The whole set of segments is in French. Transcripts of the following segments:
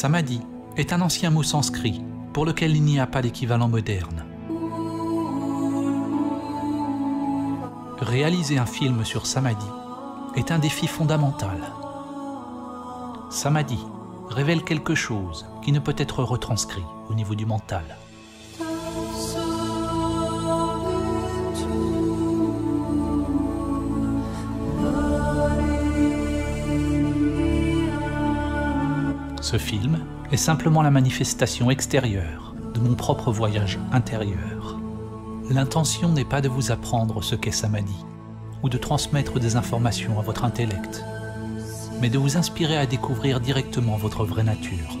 Samadhi est un ancien mot sanskrit pour lequel il n'y a pas d'équivalent moderne. Réaliser un film sur Samadhi est un défi fondamental. Samadhi révèle quelque chose qui ne peut être retranscrit au niveau du mental. Ce film est simplement la manifestation extérieure de mon propre voyage intérieur. L'intention n'est pas de vous apprendre ce qu'est Samadhi ou de transmettre des informations à votre intellect, mais de vous inspirer à découvrir directement votre vraie nature.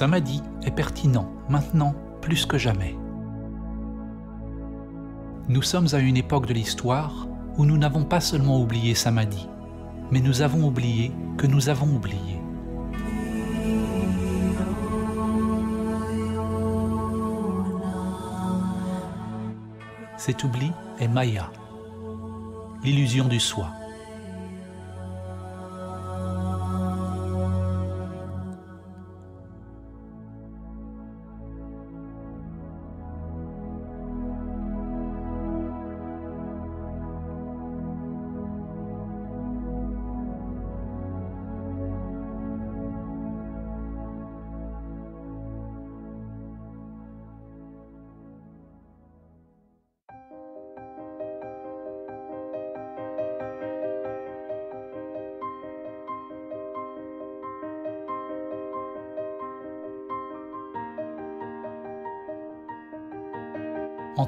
Samadhi est pertinent maintenant plus que jamais. Nous sommes à une époque de l'histoire où nous n'avons pas seulement oublié Samadhi, mais nous avons oublié que nous avons oublié. Cet oubli est Maya, l'illusion du soi.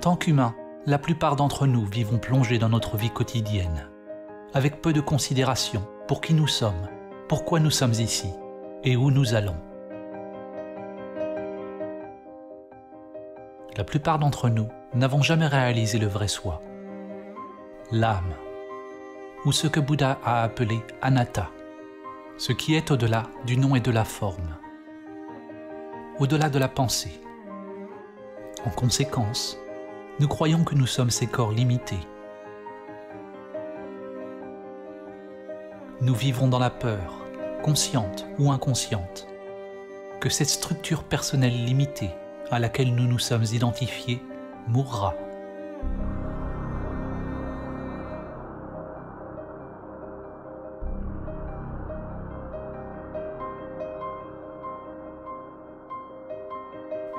Tant qu'humains, la plupart d'entre nous vivons plongés dans notre vie quotidienne, avec peu de considération pour qui nous sommes, pourquoi nous sommes ici et où nous allons. La plupart d'entre nous n'avons jamais réalisé le vrai soi, l'âme, ou ce que Bouddha a appelé anatta, ce qui est au-delà du nom et de la forme, au-delà de la pensée. En conséquence, nous croyons que nous sommes ces corps limités. Nous vivons dans la peur, consciente ou inconsciente, que cette structure personnelle limitée à laquelle nous nous sommes identifiés mourra.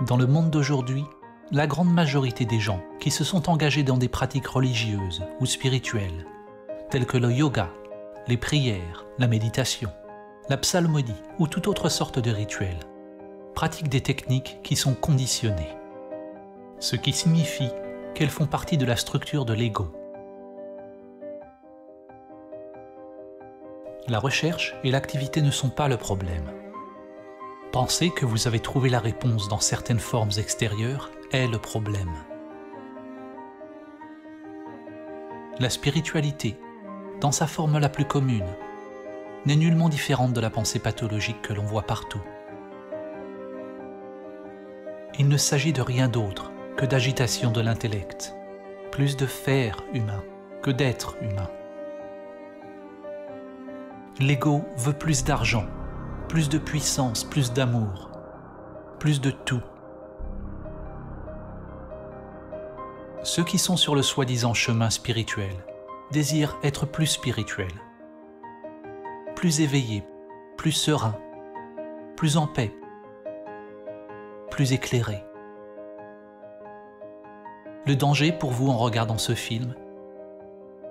Dans le monde d'aujourd'hui, la grande majorité des gens qui se sont engagés dans des pratiques religieuses ou spirituelles, telles que le yoga, les prières, la méditation, la psalmodie ou toute autre sorte de rituel, pratiquent des techniques qui sont conditionnées, ce qui signifie qu'elles font partie de la structure de l'ego. La recherche et l'activité ne sont pas le problème. Penser que vous avez trouvé la réponse dans certaines formes extérieures est le problème. La spiritualité, dans sa forme la plus commune, n'est nullement différente de la pensée pathologique que l'on voit partout. Il ne s'agit de rien d'autre que d'agitation de l'intellect, plus de faire humain que d'être humain. L'ego veut plus d'argent, plus de puissance, plus d'amour, plus de tout. Ceux qui sont sur le soi-disant chemin spirituel désirent être plus spirituels, plus éveillés, plus sereins, plus en paix, plus éclairés. Le danger pour vous en regardant ce film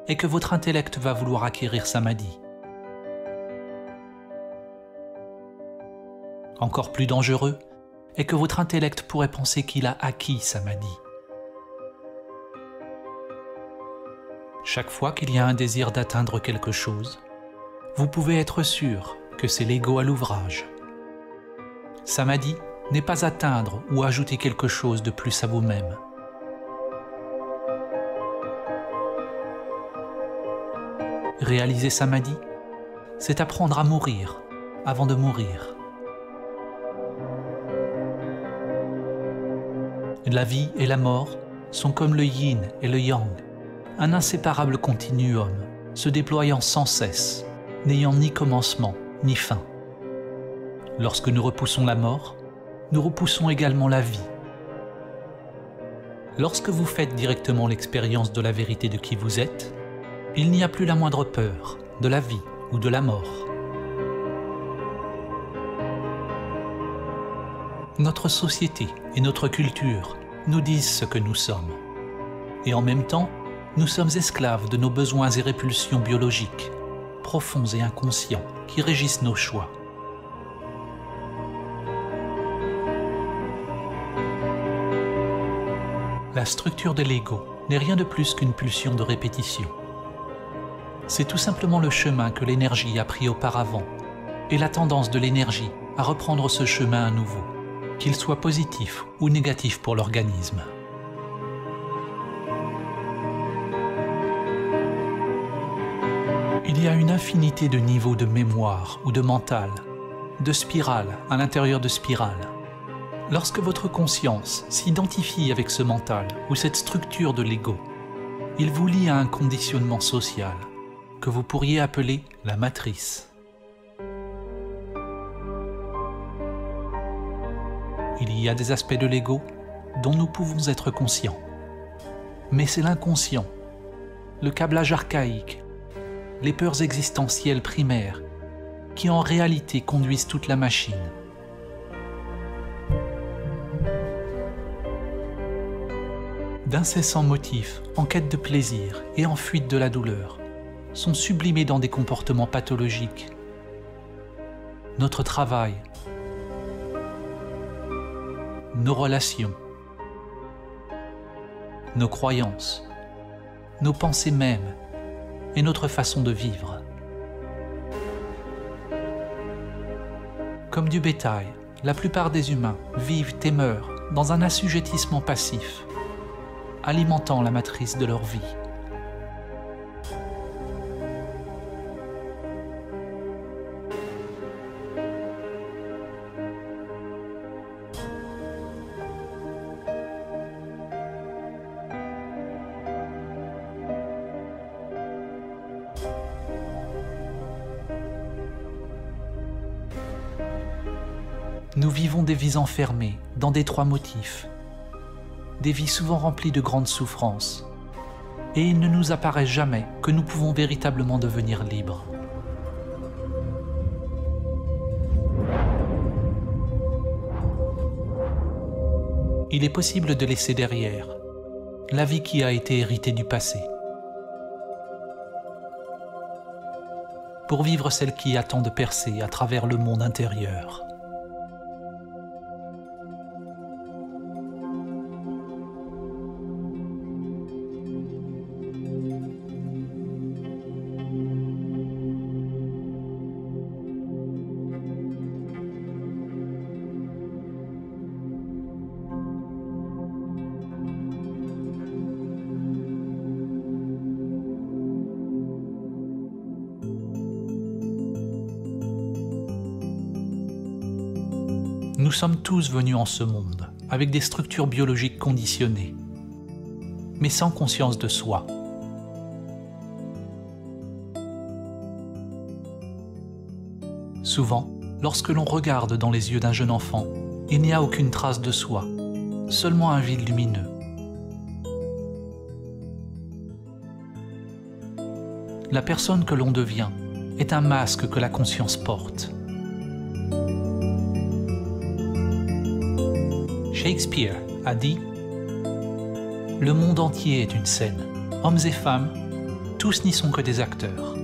est que votre intellect va vouloir acquérir samadhi Encore plus dangereux est que votre intellect pourrait penser qu'il a acquis Samadhi. Chaque fois qu'il y a un désir d'atteindre quelque chose, vous pouvez être sûr que c'est l'ego à l'ouvrage. Samadhi n'est pas atteindre ou ajouter quelque chose de plus à vous-même. Réaliser Samadhi, c'est apprendre à mourir avant de mourir. La vie et la mort sont comme le yin et le yang, un inséparable continuum se déployant sans cesse, n'ayant ni commencement ni fin. Lorsque nous repoussons la mort, nous repoussons également la vie. Lorsque vous faites directement l'expérience de la vérité de qui vous êtes, il n'y a plus la moindre peur de la vie ou de la mort. Notre société et notre culture nous disent ce que nous sommes. Et en même temps, nous sommes esclaves de nos besoins et répulsions biologiques, profonds et inconscients, qui régissent nos choix. La structure de l'ego n'est rien de plus qu'une pulsion de répétition. C'est tout simplement le chemin que l'énergie a pris auparavant et la tendance de l'énergie à reprendre ce chemin à nouveau qu'il soit positif ou négatif pour l'organisme. Il y a une infinité de niveaux de mémoire ou de mental, de spirales à l'intérieur de spirales. Lorsque votre conscience s'identifie avec ce mental ou cette structure de l'ego, il vous lie à un conditionnement social que vous pourriez appeler la matrice. il y a des aspects de l'ego dont nous pouvons être conscients. Mais c'est l'inconscient, le câblage archaïque, les peurs existentielles primaires qui en réalité conduisent toute la machine. D'incessants motifs en quête de plaisir et en fuite de la douleur sont sublimés dans des comportements pathologiques. Notre travail, nos relations, nos croyances, nos pensées mêmes et notre façon de vivre. Comme du bétail, la plupart des humains vivent et meurent dans un assujettissement passif, alimentant la matrice de leur vie. Vies enfermées dans des trois motifs, des vies souvent remplies de grandes souffrances, et il ne nous apparaît jamais que nous pouvons véritablement devenir libres. Il est possible de laisser derrière la vie qui a été héritée du passé, pour vivre celle qui attend de percer à travers le monde intérieur. Nous sommes tous venus en ce monde avec des structures biologiques conditionnées, mais sans conscience de soi. Souvent, lorsque l'on regarde dans les yeux d'un jeune enfant, il n'y a aucune trace de soi, seulement un vide lumineux. La personne que l'on devient est un masque que la conscience porte. Shakespeare a dit Le monde entier est une scène. Hommes et femmes, tous n'y sont que des acteurs.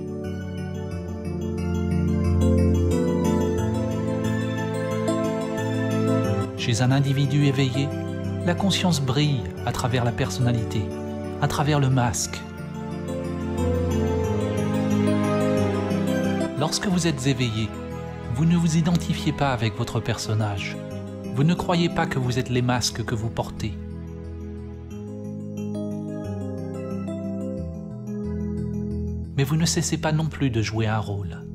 Chez un individu éveillé, la conscience brille à travers la personnalité, à travers le masque. Lorsque vous êtes éveillé, vous ne vous identifiez pas avec votre personnage, vous ne croyez pas que vous êtes les masques que vous portez. Mais vous ne cessez pas non plus de jouer un rôle.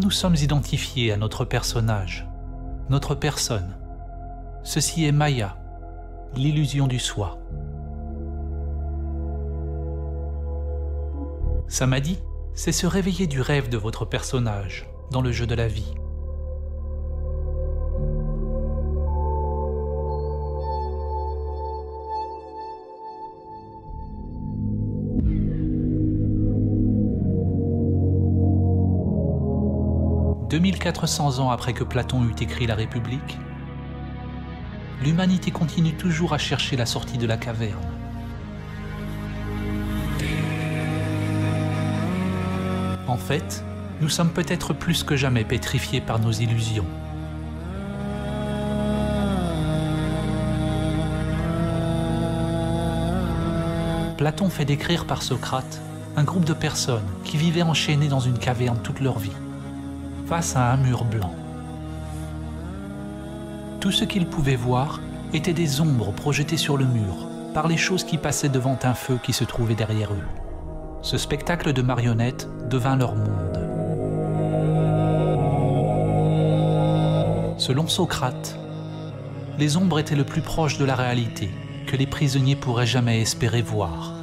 Nous sommes identifiés à notre personnage, notre personne, ceci est Maya, l'illusion du soi. Samadhi, c'est se réveiller du rêve de votre personnage dans le jeu de la vie. « 2400 ans après que Platon eut écrit la République, l'humanité continue toujours à chercher la sortie de la caverne. En fait, nous sommes peut-être plus que jamais pétrifiés par nos illusions. Platon fait décrire par Socrate un groupe de personnes qui vivaient enchaînées dans une caverne toute leur vie, face à un mur blanc. Tout ce qu'ils pouvaient voir étaient des ombres projetées sur le mur par les choses qui passaient devant un feu qui se trouvait derrière eux. Ce spectacle de marionnettes devint leur monde. Selon Socrate, les ombres étaient le plus proche de la réalité que les prisonniers pourraient jamais espérer voir.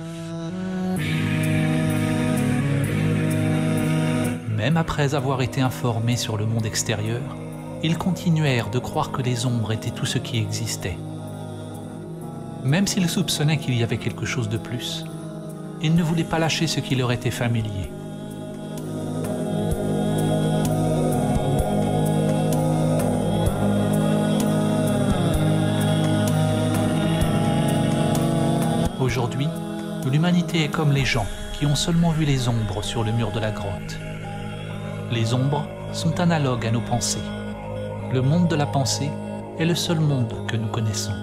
Même après avoir été informés sur le monde extérieur, ils continuèrent de croire que les ombres étaient tout ce qui existait. Même s'ils soupçonnaient qu'il y avait quelque chose de plus, ils ne voulaient pas lâcher ce qui leur était familier. Aujourd'hui, l'humanité est comme les gens qui ont seulement vu les ombres sur le mur de la grotte. Les ombres sont analogues à nos pensées. Le monde de la pensée est le seul monde que nous connaissons.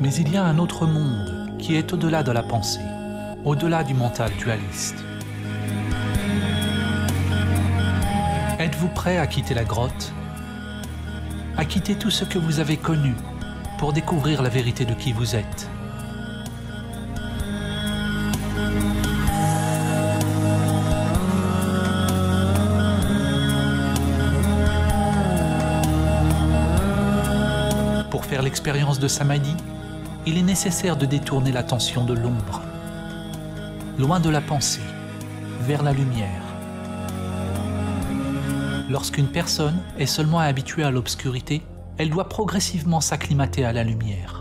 Mais il y a un autre monde qui est au-delà de la pensée, au-delà du mental dualiste. Êtes-vous prêt à quitter la grotte? À quitter tout ce que vous avez connu pour découvrir la vérité de qui vous êtes? L'expérience de Samadhi, il est nécessaire de détourner l'attention de l'ombre, loin de la pensée, vers la lumière. Lorsqu'une personne est seulement habituée à l'obscurité, elle doit progressivement s'acclimater à la lumière.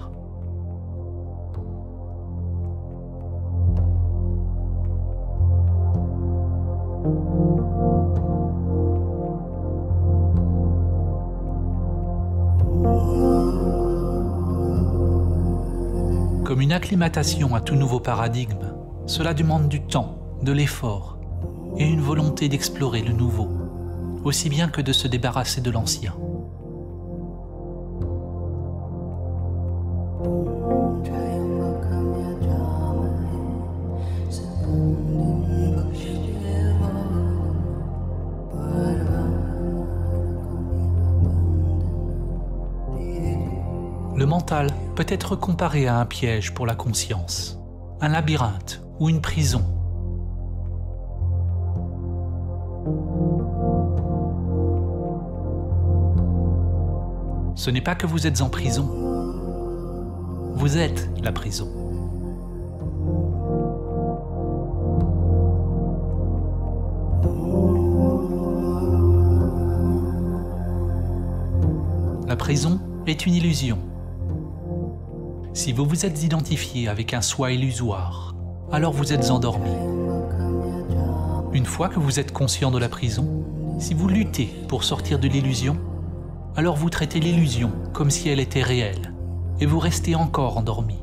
Comme une acclimatation à tout nouveau paradigme, cela demande du temps, de l'effort et une volonté d'explorer le nouveau, aussi bien que de se débarrasser de l'ancien. Le mental peut être comparé à un piège pour la conscience, un labyrinthe ou une prison. Ce n'est pas que vous êtes en prison, vous êtes la prison. La prison est une illusion. Si vous vous êtes identifié avec un soi illusoire, alors vous êtes endormi. Une fois que vous êtes conscient de la prison, si vous luttez pour sortir de l'illusion, alors vous traitez l'illusion comme si elle était réelle, et vous restez encore endormi.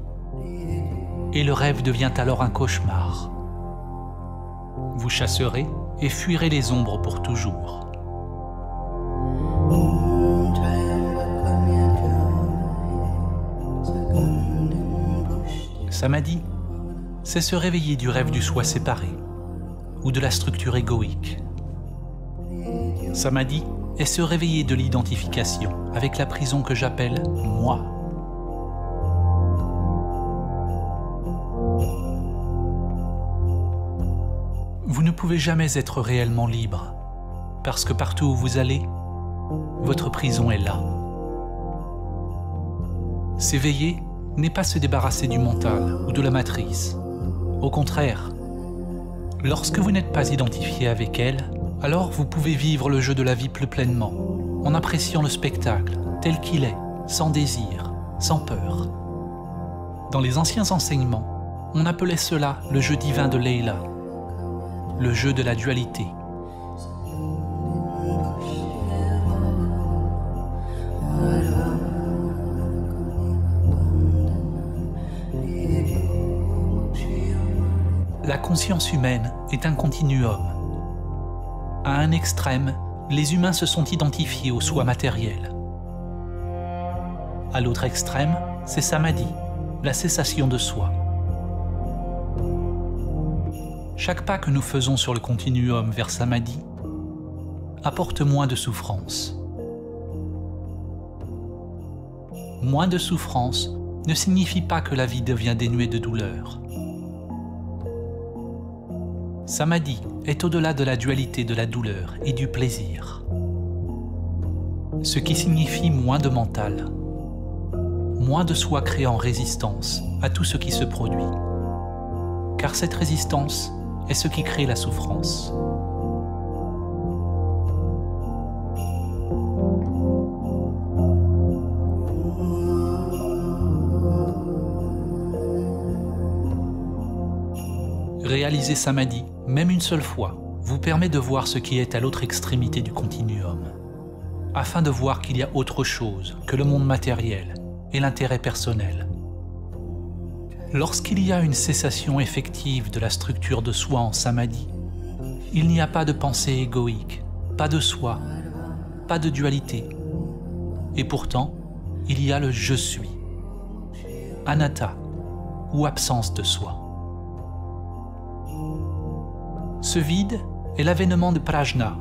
Et le rêve devient alors un cauchemar. Vous chasserez et fuirez les ombres pour toujours. Samadhi, c'est se réveiller du rêve du soi séparé ou de la structure égoïque. Samadhi est se réveiller de l'identification avec la prison que j'appelle moi. Vous ne pouvez jamais être réellement libre parce que partout où vous allez, votre prison est là. S'éveiller n'est pas se débarrasser du mental ou de la matrice. Au contraire, lorsque vous n'êtes pas identifié avec elle, alors vous pouvez vivre le jeu de la vie plus pleinement, en appréciant le spectacle tel qu'il est, sans désir, sans peur. Dans les anciens enseignements, on appelait cela le jeu divin de Leila, le jeu de la dualité. La conscience humaine est un continuum. À un extrême, les humains se sont identifiés au soi matériel. À l'autre extrême, c'est samadhi, la cessation de soi. Chaque pas que nous faisons sur le continuum vers samadhi apporte moins de souffrance. Moins de souffrance ne signifie pas que la vie devient dénuée de douleur. Samadhi est au-delà de la dualité de la douleur et du plaisir. Ce qui signifie moins de mental, moins de soi créant résistance à tout ce qui se produit. Car cette résistance est ce qui crée la souffrance. Réaliser Samadhi, même une seule fois, vous permet de voir ce qui est à l'autre extrémité du continuum, afin de voir qu'il y a autre chose que le monde matériel et l'intérêt personnel. Lorsqu'il y a une cessation effective de la structure de soi en samadhi, il n'y a pas de pensée égoïque, pas de soi, pas de dualité. Et pourtant, il y a le je suis, anatta, ou absence de soi. Ce vide est l'avènement de prajna,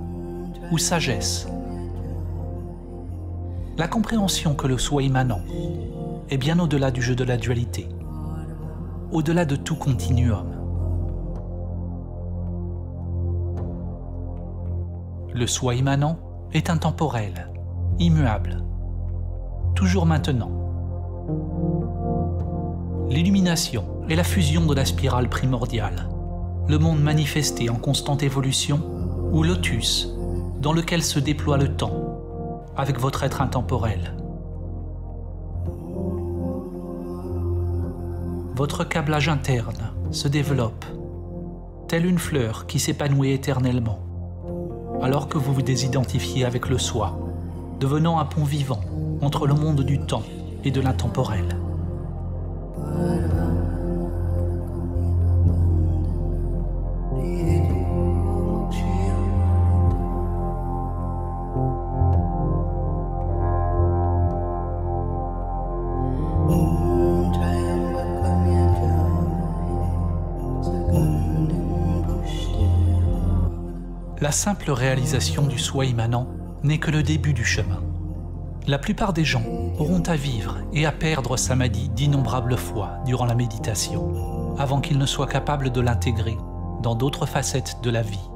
ou sagesse. La compréhension que le soi immanent est bien au-delà du jeu de la dualité, au-delà de tout continuum. Le soi immanent est intemporel, immuable, toujours maintenant. L'illumination est la fusion de la spirale primordiale, le monde manifesté en constante évolution, ou lotus, dans lequel se déploie le temps, avec votre être intemporel. Votre câblage interne se développe, telle une fleur qui s'épanouit éternellement, alors que vous vous désidentifiez avec le soi, devenant un pont vivant entre le monde du temps et de l'intemporel. La simple réalisation du soi immanent n'est que le début du chemin. La plupart des gens auront à vivre et à perdre samadhi d'innombrables fois durant la méditation, avant qu'ils ne soient capables de l'intégrer dans d'autres facettes de la vie.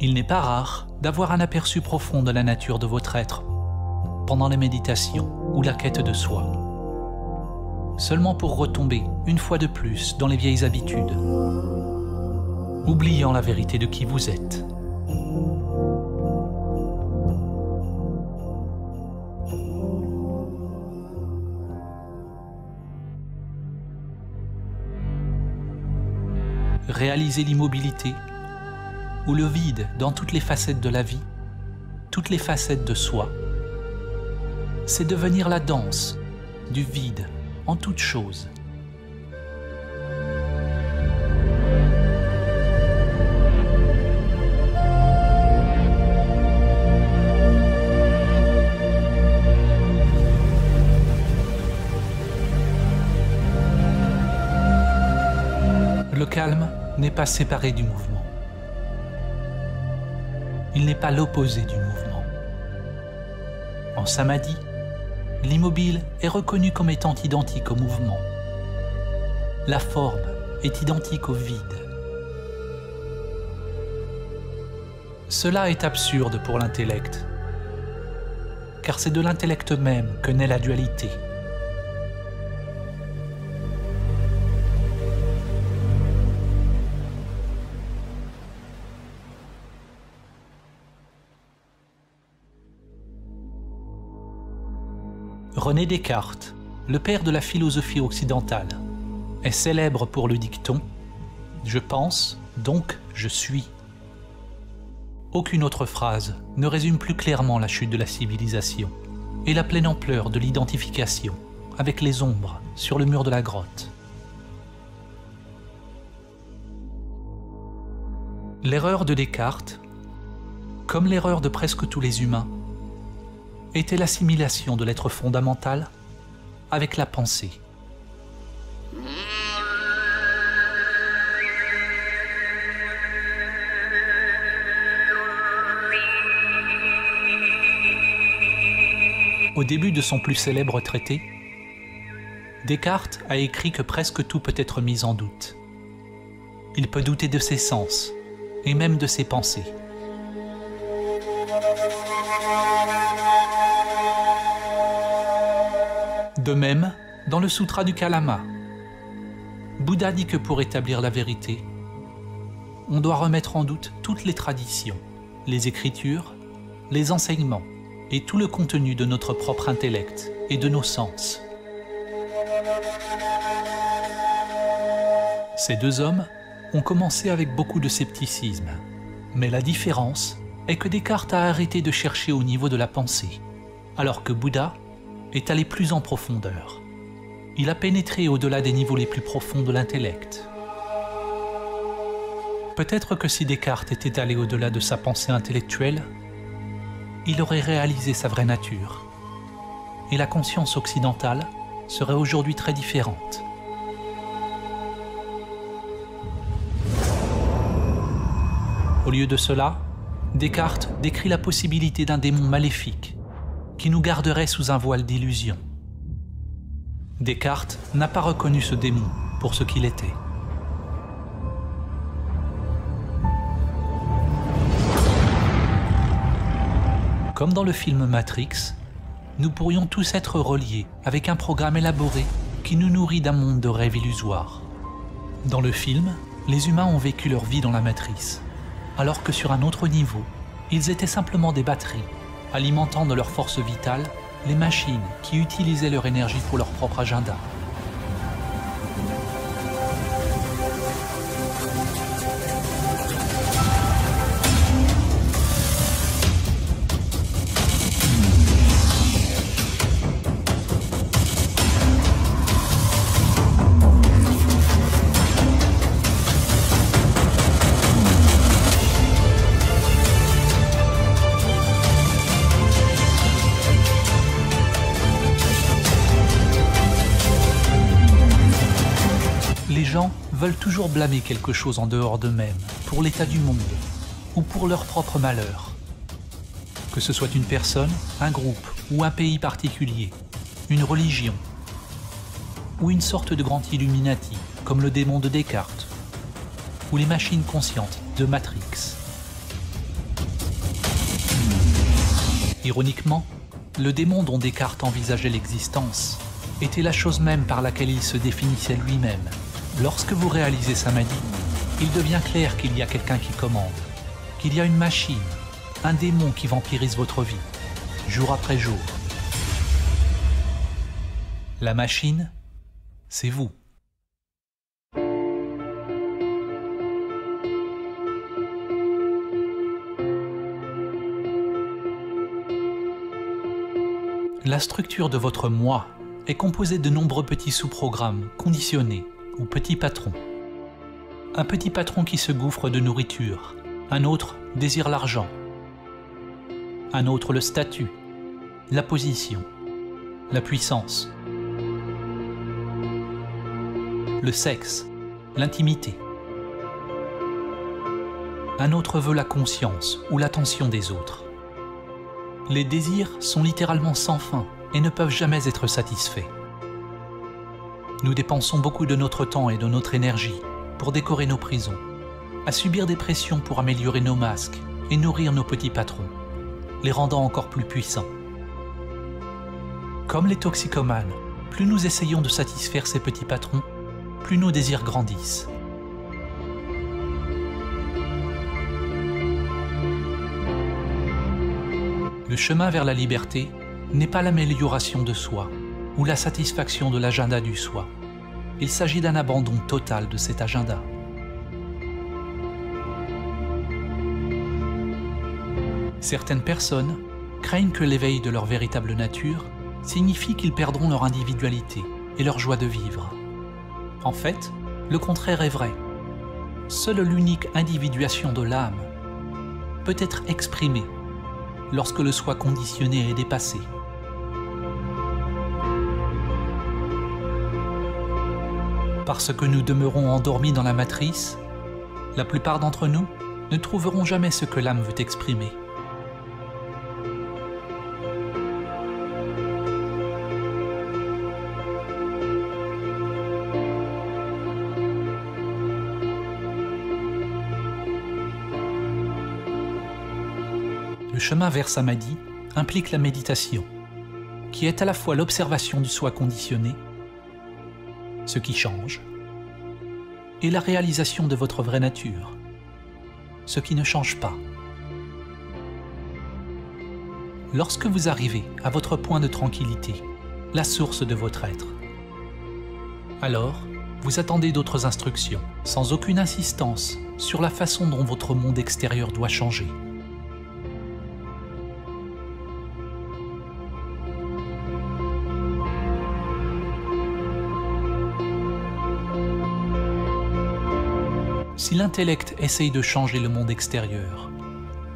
Il n'est pas rare d'avoir un aperçu profond de la nature de votre être pendant les méditations ou la quête de soi, seulement pour retomber une fois de plus dans les vieilles habitudes oubliant la vérité de qui vous êtes. Réaliser l'immobilité ou le vide dans toutes les facettes de la vie, toutes les facettes de soi, c'est devenir la danse du vide en toute chose. N'est pas séparé du mouvement. Il n'est pas l'opposé du mouvement. En samadhi, l'immobile est reconnu comme étant identique au mouvement. La forme est identique au vide. Cela est absurde pour l'intellect, car c'est de l'intellect même que naît la dualité. René Descartes, le père de la philosophie occidentale, est célèbre pour le dicton Je pense, donc je suis. Aucune autre phrase ne résume plus clairement la chute de la civilisation et la pleine ampleur de l'identification avec les ombres sur le mur de la grotte. L'erreur de Descartes, comme l'erreur de presque tous les humains, était l'assimilation de l'être fondamental avec la pensée. Au début de son plus célèbre traité, Descartes a écrit que presque tout peut être mis en doute. Il peut douter de ses sens et même de ses pensées. De même, dans le Sutra du Kalama, Bouddha dit que pour établir la vérité, on doit remettre en doute toutes les traditions, les écritures, les enseignements et tout le contenu de notre propre intellect et de nos sens. Ces deux hommes ont commencé avec beaucoup de scepticisme, mais la différence est que Descartes a arrêté de chercher au niveau de la pensée, alors que Bouddha est allé plus en profondeur. Il a pénétré au-delà des niveaux les plus profonds de l'intellect. Peut-être que si Descartes était allé au-delà de sa pensée intellectuelle, il aurait réalisé sa vraie nature. Et la conscience occidentale serait aujourd'hui très différente. Au lieu de cela, Descartes décrit la possibilité d'un démon maléfique qui nous garderait sous un voile d'illusion. Descartes n'a pas reconnu ce démon pour ce qu'il était. Comme dans le film Matrix, nous pourrions tous être reliés avec un programme élaboré qui nous nourrit d'un monde de rêves illusoires. Dans le film, les humains ont vécu leur vie dans la matrice, alors que sur un autre niveau, ils étaient simplement des batteries alimentant de leur force vitale les machines qui utilisaient leur énergie pour leur propre agenda. Toujours blâmer quelque chose en dehors d'eux-mêmes, pour l'état du monde, ou pour leur propre malheur. Que ce soit une personne, un groupe ou un pays particulier, une religion, ou une sorte de grand Illuminati, comme le démon de Descartes, ou les machines conscientes de Matrix. Ironiquement, le démon dont Descartes envisageait l'existence était la chose même par laquelle il se définissait lui-même Lorsque vous réalisez sa magie, il devient clair qu'il y a quelqu'un qui commande, qu'il y a une machine, un démon qui vampirise votre vie, jour après jour. La machine, c'est vous. La structure de votre moi est composée de nombreux petits sous-programmes conditionnés ou petit patron. Un petit patron qui se gouffre de nourriture, un autre désire l'argent, un autre le statut, la position, la puissance, le sexe, l'intimité. Un autre veut la conscience ou l'attention des autres. Les désirs sont littéralement sans fin et ne peuvent jamais être satisfaits. Nous dépensons beaucoup de notre temps et de notre énergie pour décorer nos prisons, à subir des pressions pour améliorer nos masques et nourrir nos petits patrons, les rendant encore plus puissants. Comme les toxicomanes, plus nous essayons de satisfaire ces petits patrons, plus nos désirs grandissent. Le chemin vers la liberté n'est pas l'amélioration de soi ou la satisfaction de l'agenda du soi. Il s'agit d'un abandon total de cet agenda. Certaines personnes craignent que l'éveil de leur véritable nature signifie qu'ils perdront leur individualité et leur joie de vivre. En fait, le contraire est vrai. Seule l'unique individuation de l'âme peut être exprimée lorsque le soi conditionné est dépassé. Parce que nous demeurons endormis dans la matrice, la plupart d'entre nous ne trouveront jamais ce que l'âme veut exprimer. Le chemin vers Samadhi implique la méditation, qui est à la fois l'observation du soi conditionné, ce qui change, et la réalisation de votre vraie nature, ce qui ne change pas. Lorsque vous arrivez à votre point de tranquillité, la source de votre être, alors vous attendez d'autres instructions, sans aucune insistance sur la façon dont votre monde extérieur doit changer. Si l'intellect essaye de changer le monde extérieur,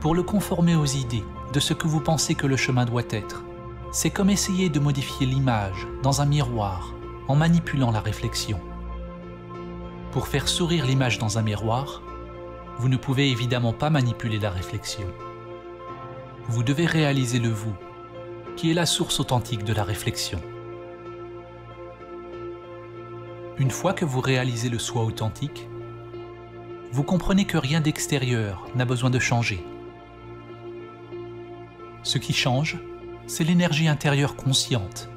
pour le conformer aux idées de ce que vous pensez que le chemin doit être, c'est comme essayer de modifier l'image dans un miroir en manipulant la réflexion. Pour faire sourire l'image dans un miroir, vous ne pouvez évidemment pas manipuler la réflexion. Vous devez réaliser le vous, qui est la source authentique de la réflexion. Une fois que vous réalisez le soi authentique, vous comprenez que rien d'extérieur n'a besoin de changer. Ce qui change, c'est l'énergie intérieure consciente,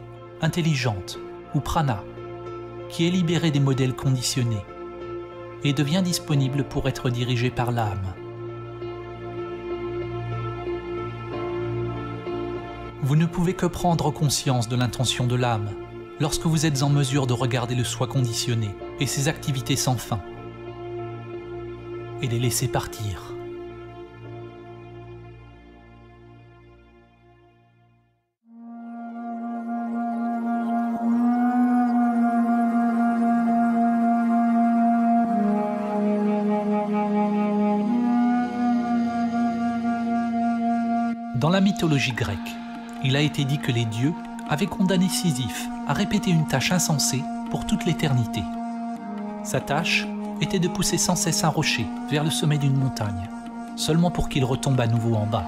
intelligente ou prana, qui est libérée des modèles conditionnés et devient disponible pour être dirigée par l'âme. Vous ne pouvez que prendre conscience de l'intention de l'âme lorsque vous êtes en mesure de regarder le soi conditionné et ses activités sans fin et les laisser partir. Dans la mythologie grecque, il a été dit que les dieux avaient condamné Sisyphe à répéter une tâche insensée pour toute l'éternité. Sa tâche était de pousser sans cesse un rocher vers le sommet d'une montagne, seulement pour qu'il retombe à nouveau en bas.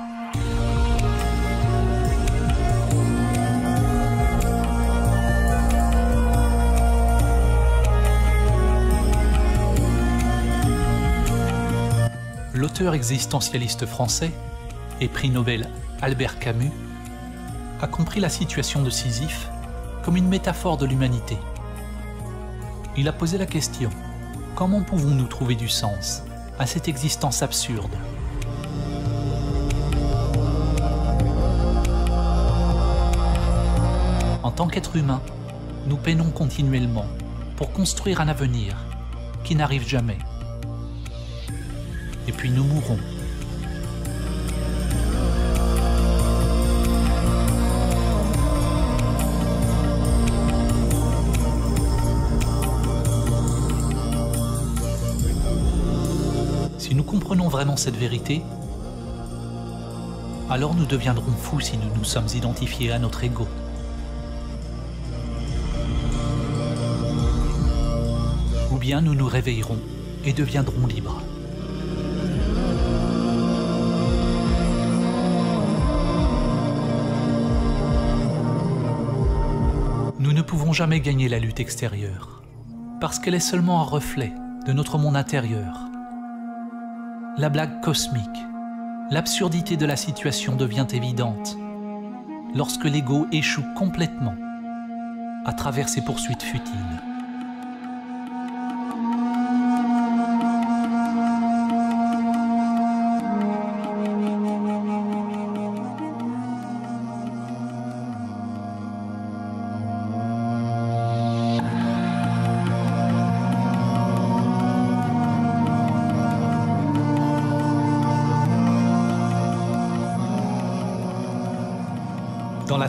L'auteur existentialiste français et prix Nobel Albert Camus a compris la situation de Sisyphe comme une métaphore de l'humanité. Il a posé la question comment pouvons-nous trouver du sens à cette existence absurde En tant qu'être humain, nous peinons continuellement pour construire un avenir qui n'arrive jamais. Et puis nous mourrons. Comprenons vraiment cette vérité, alors nous deviendrons fous si nous nous sommes identifiés à notre ego. Ou bien nous nous réveillerons et deviendrons libres. Nous ne pouvons jamais gagner la lutte extérieure, parce qu'elle est seulement un reflet de notre monde intérieur la blague cosmique l'absurdité de la situation devient évidente lorsque l'ego échoue complètement à travers ses poursuites futiles.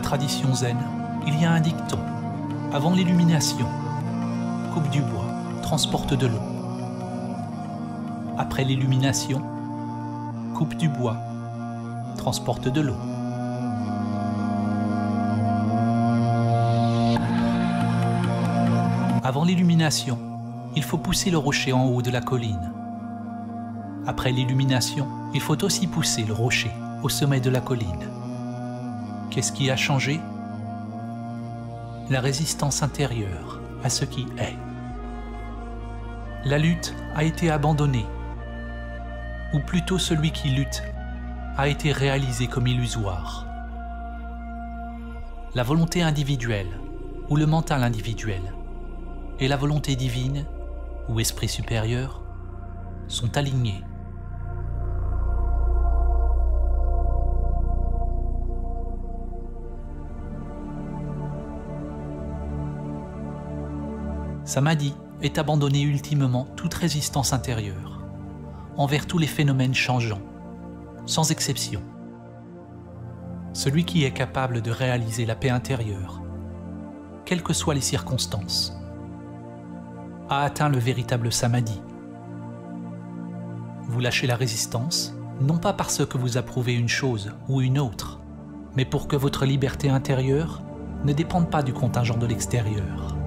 Tradition zen, il y a un dicton. Avant l'illumination, coupe du bois, transporte de l'eau. Après l'illumination, coupe du bois, transporte de l'eau. Avant l'illumination, il faut pousser le rocher en haut de la colline. Après l'illumination, il faut aussi pousser le rocher au sommet de la colline. Qu'est-ce qui a changé? La résistance intérieure à ce qui est. La lutte a été abandonnée, ou plutôt celui qui lutte a été réalisé comme illusoire. La volonté individuelle, ou le mental individuel, et la volonté divine, ou esprit supérieur, sont alignés. Samadhi est abandonné ultimement toute résistance intérieure, envers tous les phénomènes changeants, sans exception. Celui qui est capable de réaliser la paix intérieure, quelles que soient les circonstances, a atteint le véritable samadhi. Vous lâchez la résistance, non pas parce que vous approuvez une chose ou une autre, mais pour que votre liberté intérieure ne dépende pas du contingent de l'extérieur.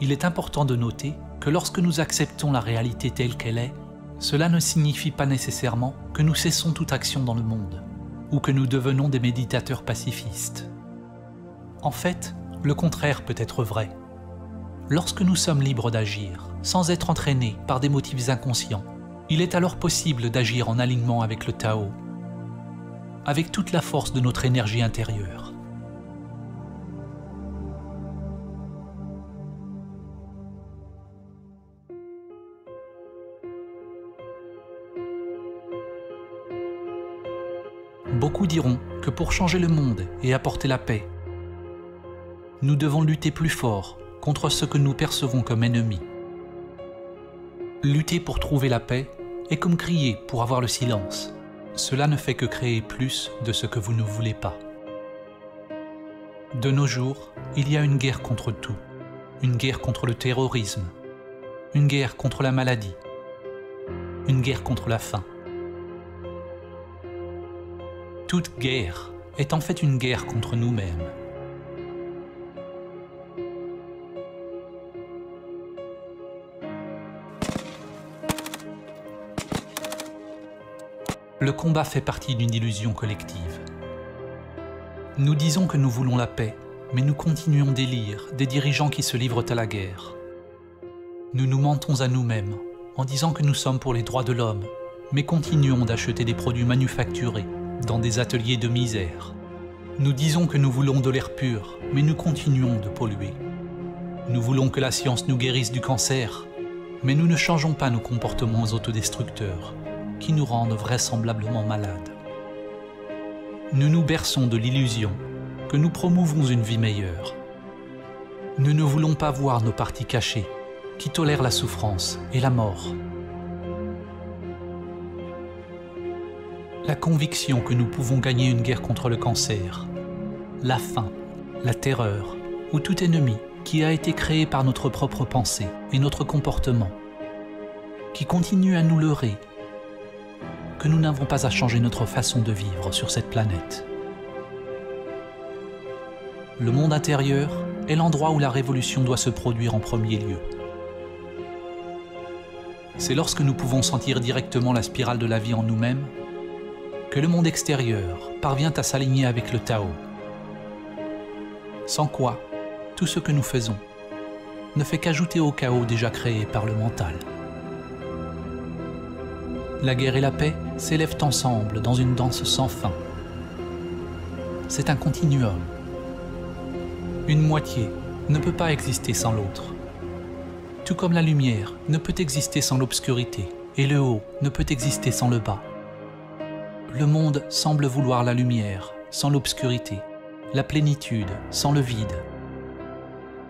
Il est important de noter que lorsque nous acceptons la réalité telle qu'elle est, cela ne signifie pas nécessairement que nous cessons toute action dans le monde, ou que nous devenons des méditateurs pacifistes. En fait, le contraire peut être vrai. Lorsque nous sommes libres d'agir, sans être entraînés par des motifs inconscients, il est alors possible d'agir en alignement avec le Tao, avec toute la force de notre énergie intérieure. Beaucoup diront que pour changer le monde et apporter la paix, nous devons lutter plus fort contre ce que nous percevons comme ennemis. Lutter pour trouver la paix est comme crier pour avoir le silence. Cela ne fait que créer plus de ce que vous ne voulez pas. De nos jours, il y a une guerre contre tout. Une guerre contre le terrorisme. Une guerre contre la maladie. Une guerre contre la faim toute guerre est en fait une guerre contre nous-mêmes. Le combat fait partie d'une illusion collective. Nous disons que nous voulons la paix, mais nous continuons d'élire des dirigeants qui se livrent à la guerre. Nous nous mentons à nous-mêmes en disant que nous sommes pour les droits de l'homme, mais continuons d'acheter des produits manufacturés dans des ateliers de misère. Nous disons que nous voulons de l'air pur, mais nous continuons de polluer. Nous voulons que la science nous guérisse du cancer, mais nous ne changeons pas nos comportements autodestructeurs, qui nous rendent vraisemblablement malades. Nous nous berçons de l'illusion que nous promouvons une vie meilleure. Nous ne voulons pas voir nos parties cachées, qui tolèrent la souffrance et la mort. La conviction que nous pouvons gagner une guerre contre le cancer, la faim, la terreur ou tout ennemi qui a été créé par notre propre pensée et notre comportement, qui continue à nous leurrer, que nous n'avons pas à changer notre façon de vivre sur cette planète. Le monde intérieur est l'endroit où la révolution doit se produire en premier lieu. C'est lorsque nous pouvons sentir directement la spirale de la vie en nous-mêmes que le monde extérieur parvient à s'aligner avec le Tao. Sans quoi, tout ce que nous faisons ne fait qu'ajouter au chaos déjà créé par le mental. La guerre et la paix s'élèvent ensemble dans une danse sans fin. C'est un continuum. Une moitié ne peut pas exister sans l'autre. Tout comme la lumière ne peut exister sans l'obscurité et le haut ne peut exister sans le bas. Le monde semble vouloir la lumière sans l'obscurité, la plénitude sans le vide,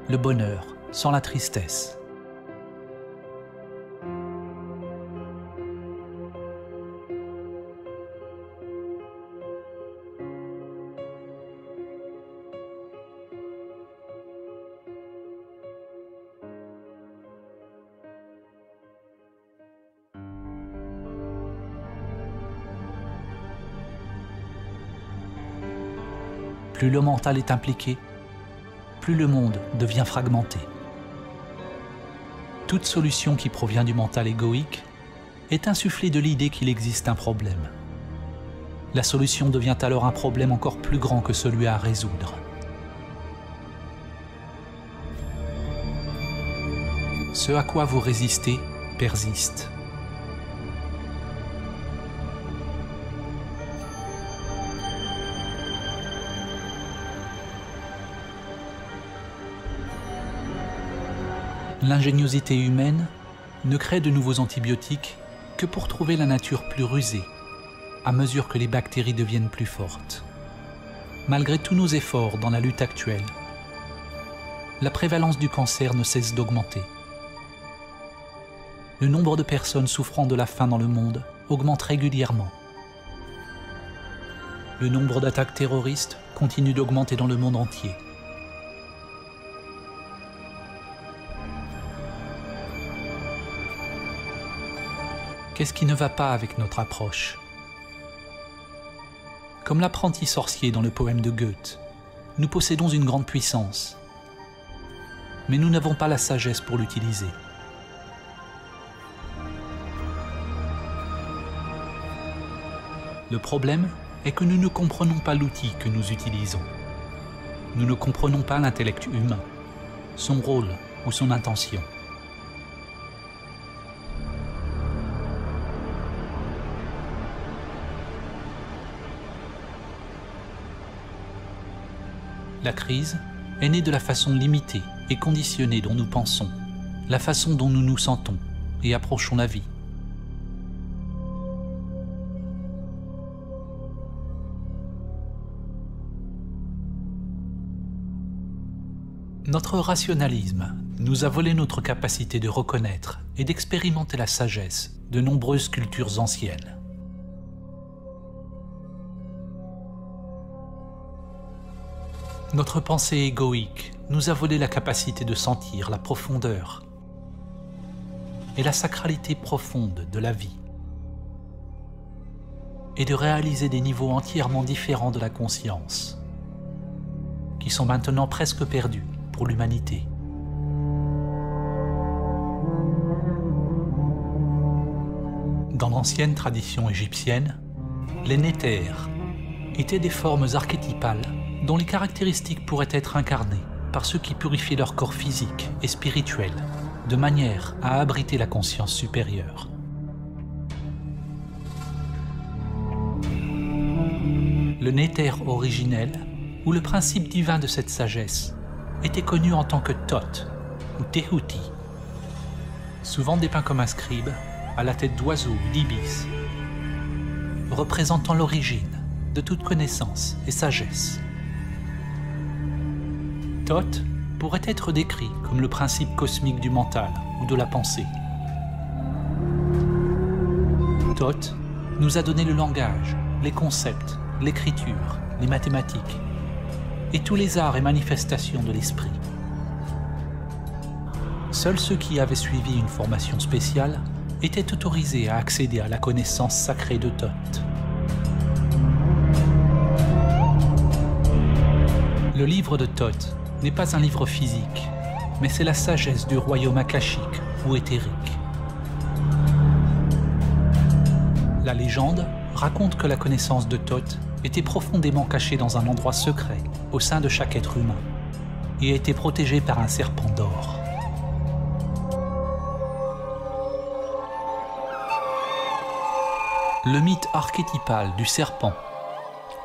le bonheur sans la tristesse. Plus le mental est impliqué, plus le monde devient fragmenté. Toute solution qui provient du mental égoïque est insufflée de l'idée qu'il existe un problème. La solution devient alors un problème encore plus grand que celui à résoudre. Ce à quoi vous résistez persiste. L'ingéniosité humaine ne crée de nouveaux antibiotiques que pour trouver la nature plus rusée, à mesure que les bactéries deviennent plus fortes. Malgré tous nos efforts dans la lutte actuelle, la prévalence du cancer ne cesse d'augmenter. Le nombre de personnes souffrant de la faim dans le monde augmente régulièrement. Le nombre d'attaques terroristes continue d'augmenter dans le monde entier. Qu'est-ce qui ne va pas avec notre approche Comme l'apprenti sorcier dans le poème de Goethe, nous possédons une grande puissance, mais nous n'avons pas la sagesse pour l'utiliser. Le problème est que nous ne comprenons pas l'outil que nous utilisons. Nous ne comprenons pas l'intellect humain, son rôle ou son intention. La crise est née de la façon limitée et conditionnée dont nous pensons, la façon dont nous nous sentons et approchons la vie. Notre rationalisme nous a volé notre capacité de reconnaître et d'expérimenter la sagesse de nombreuses cultures anciennes. Notre pensée égoïque nous a volé la capacité de sentir la profondeur et la sacralité profonde de la vie et de réaliser des niveaux entièrement différents de la conscience qui sont maintenant presque perdus pour l'humanité. Dans l'ancienne tradition égyptienne, les néthers étaient des formes archétypales dont les caractéristiques pourraient être incarnées par ceux qui purifient leur corps physique et spirituel, de manière à abriter la conscience supérieure. Le néther originel, ou le principe divin de cette sagesse, était connu en tant que Thoth ou Tehuti, souvent dépeint comme un scribe, à la tête d'oiseau d'ibis, représentant l'origine de toute connaissance et sagesse. Thoth pourrait être décrit comme le principe cosmique du mental ou de la pensée. Thoth nous a donné le langage, les concepts, l'écriture, les mathématiques et tous les arts et manifestations de l'esprit. Seuls ceux qui avaient suivi une formation spéciale étaient autorisés à accéder à la connaissance sacrée de Thoth. Le livre de Thoth n'est pas un livre physique, mais c'est la sagesse du royaume akashique ou éthérique. La légende raconte que la connaissance de Thoth était profondément cachée dans un endroit secret au sein de chaque être humain et a été protégée par un serpent d'or. le mythe archétypal du serpent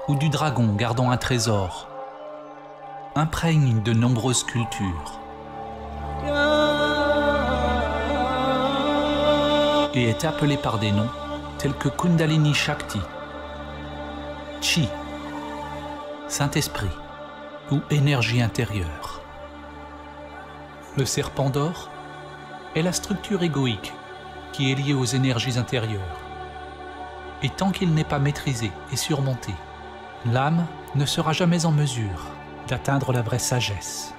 ou du dragon gardant un trésor imprègne de nombreuses cultures et est appelé par des noms tels que Kundalini Shakti, Chi, Saint-Esprit ou énergie intérieure. Le serpent d'or est la structure égoïque qui est liée aux énergies intérieures. Et tant qu'il n'est pas maîtrisé et surmonté, l'âme ne sera jamais en mesure d'atteindre la vraie sagesse.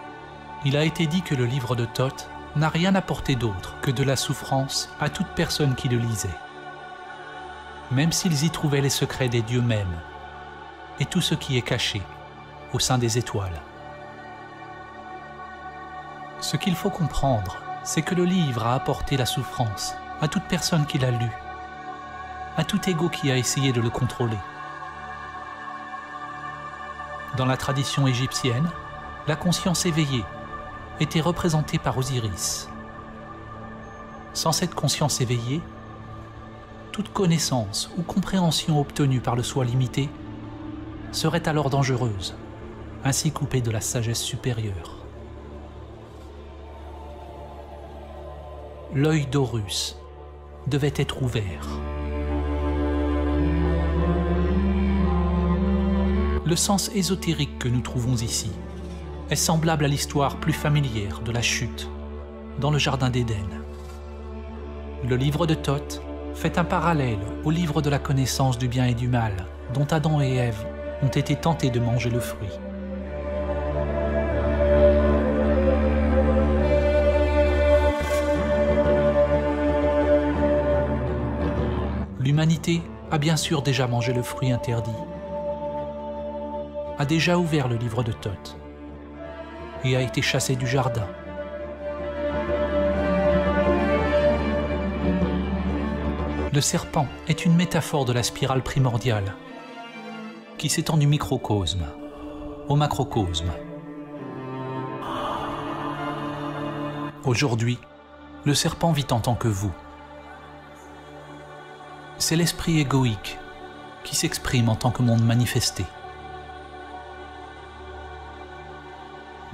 Il a été dit que le livre de Thoth n'a rien apporté d'autre que de la souffrance à toute personne qui le lisait. Même s'ils y trouvaient les secrets des dieux mêmes et tout ce qui est caché au sein des étoiles. Ce qu'il faut comprendre, c'est que le livre a apporté la souffrance à toute personne qui l'a lu, à tout ego qui a essayé de le contrôler. Dans la tradition égyptienne, la conscience éveillée était représentée par Osiris. Sans cette conscience éveillée, toute connaissance ou compréhension obtenue par le soi limité serait alors dangereuse, ainsi coupée de la sagesse supérieure. L'œil d'Horus devait être ouvert. Le sens ésotérique que nous trouvons ici est semblable à l'histoire plus familière de la chute dans le Jardin d'Éden. Le livre de Thoth fait un parallèle au livre de la connaissance du bien et du mal dont Adam et Ève ont été tentés de manger le fruit. L'humanité a bien sûr déjà mangé le fruit interdit, a déjà ouvert le livre de Thoth et a été chassé du jardin. Le serpent est une métaphore de la spirale primordiale qui s'étend du microcosme au macrocosme. Aujourd'hui, le serpent vit en tant que vous. C'est l'esprit égoïque qui s'exprime en tant que monde manifesté.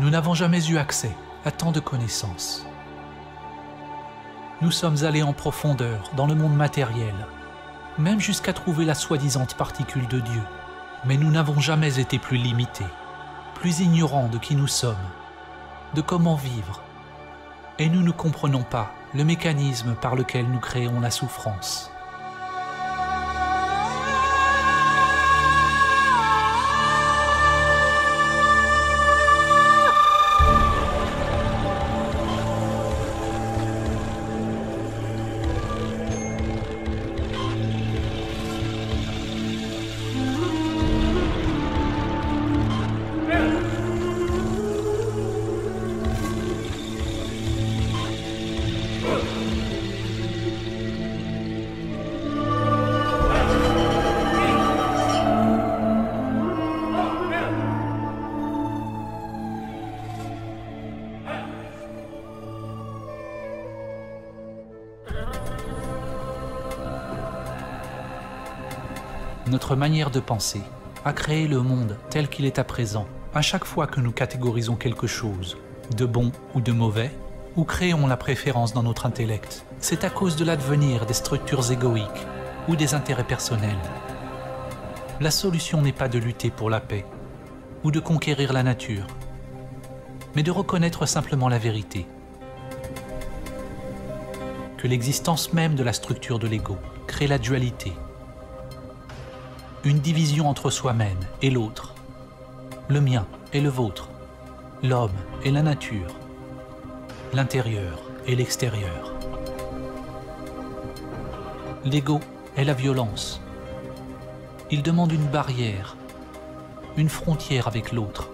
Nous n'avons jamais eu accès à tant de connaissances. Nous sommes allés en profondeur dans le monde matériel, même jusqu'à trouver la soi-disante particule de Dieu. Mais nous n'avons jamais été plus limités, plus ignorants de qui nous sommes, de comment vivre. Et nous ne comprenons pas le mécanisme par lequel nous créons la souffrance. De penser a créé le monde tel qu'il est à présent. À chaque fois que nous catégorisons quelque chose, de bon ou de mauvais, ou créons la préférence dans notre intellect, c'est à cause de l'advenir des structures égoïques ou des intérêts personnels. La solution n'est pas de lutter pour la paix ou de conquérir la nature, mais de reconnaître simplement la vérité. Que l'existence même de la structure de l'ego crée la dualité une division entre soi-même et l'autre, le mien et le vôtre, l'homme et la nature, l'intérieur et l'extérieur. L'ego est la violence. Il demande une barrière, une frontière avec l'autre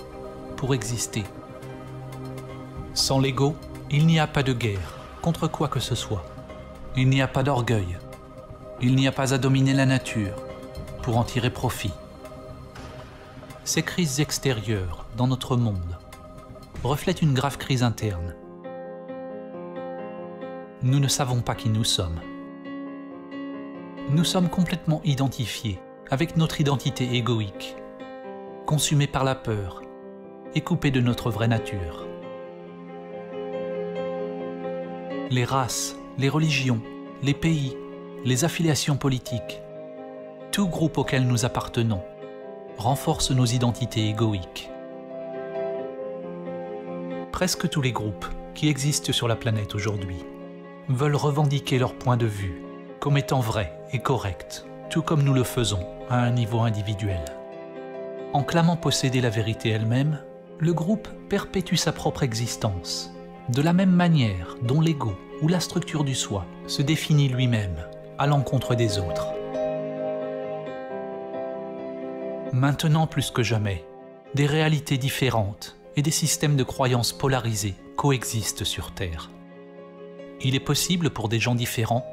pour exister. Sans l'ego, il n'y a pas de guerre contre quoi que ce soit. Il n'y a pas d'orgueil. Il n'y a pas à dominer la nature pour en tirer profit. Ces crises extérieures dans notre monde reflètent une grave crise interne. Nous ne savons pas qui nous sommes. nous sommes complètement identifiés avec notre identité égoïque, consumés par la peur et coupés de notre vraie nature. Les races, les religions, les pays, les affiliations politiques, tout groupe auquel nous appartenons renforce nos identités égoïques. Presque tous les groupes qui existent sur la planète aujourd'hui veulent revendiquer leur point de vue comme étant vrai et correct, tout comme nous le faisons à un niveau individuel. En clamant posséder la vérité elle-même, le groupe perpétue sa propre existence, de la même manière dont l'ego ou la structure du soi se définit lui-même à l'encontre des autres. Maintenant plus que jamais, des réalités différentes et des systèmes de croyances polarisés coexistent sur Terre. Il est possible pour des gens différents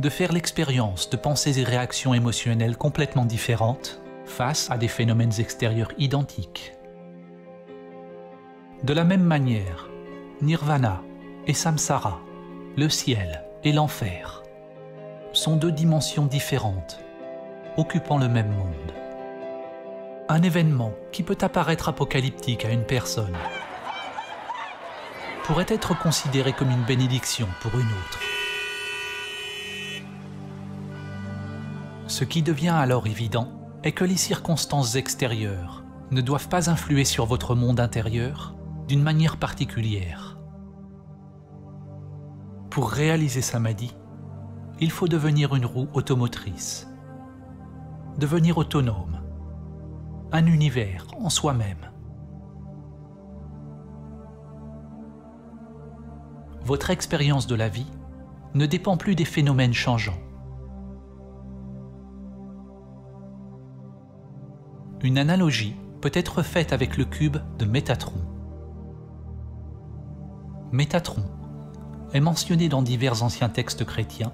de faire l'expérience de pensées et réactions émotionnelles complètement différentes face à des phénomènes extérieurs identiques. De la même manière, Nirvana et Samsara, le ciel et l'enfer, sont deux dimensions différentes, occupant le même monde. Un événement qui peut apparaître apocalyptique à une personne pourrait être considéré comme une bénédiction pour une autre. Ce qui devient alors évident est que les circonstances extérieures ne doivent pas influer sur votre monde intérieur d'une manière particulière. Pour réaliser Samadhi, il faut devenir une roue automotrice, devenir autonome, un univers en soi-même. Votre expérience de la vie ne dépend plus des phénomènes changeants Une analogie peut être faite avec le cube de Métatron. Métatron est mentionné dans divers anciens textes chrétiens,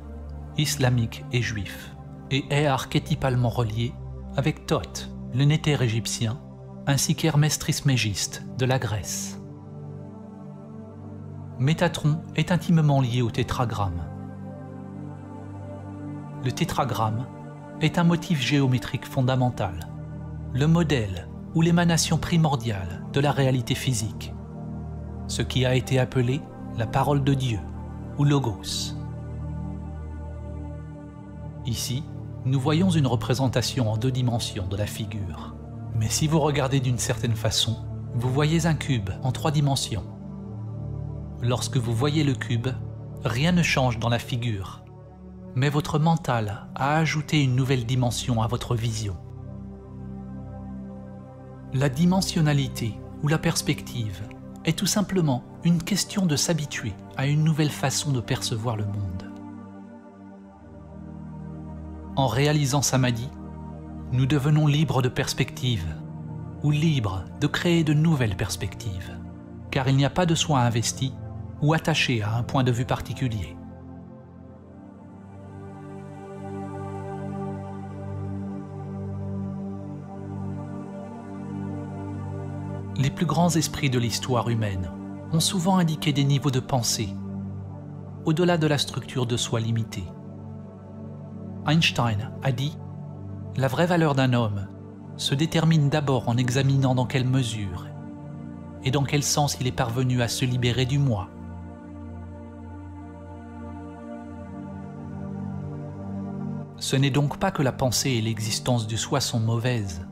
islamiques et juifs, et est archétypalement relié avec Thoth, le Néther égyptien, ainsi qu'Hermès Trismégiste de la Grèce. Métatron est intimement lié au tétragramme. Le tétragramme est un motif géométrique fondamental le modèle ou l'émanation primordiale de la réalité physique, ce qui a été appelé la parole de Dieu ou logos. Ici, nous voyons une représentation en deux dimensions de la figure. Mais si vous regardez d'une certaine façon, vous voyez un cube en trois dimensions. Lorsque vous voyez le cube, rien ne change dans la figure, mais votre mental a ajouté une nouvelle dimension à votre vision. La dimensionnalité ou la perspective est tout simplement une question de s'habituer à une nouvelle façon de percevoir le monde. En réalisant Samadhi, nous devenons libres de perspective ou libres de créer de nouvelles perspectives, car il n'y a pas de soi investi ou attaché à un point de vue particulier. les plus grands esprits de l'histoire humaine ont souvent indiqué des niveaux de pensée, au-delà de la structure de soi limitée. Einstein a dit La vraie valeur d'un homme se détermine d'abord en examinant dans quelle mesure et dans quel sens il est parvenu à se libérer du moi. Ce n'est donc pas que la pensée et l'existence du soi sont mauvaises,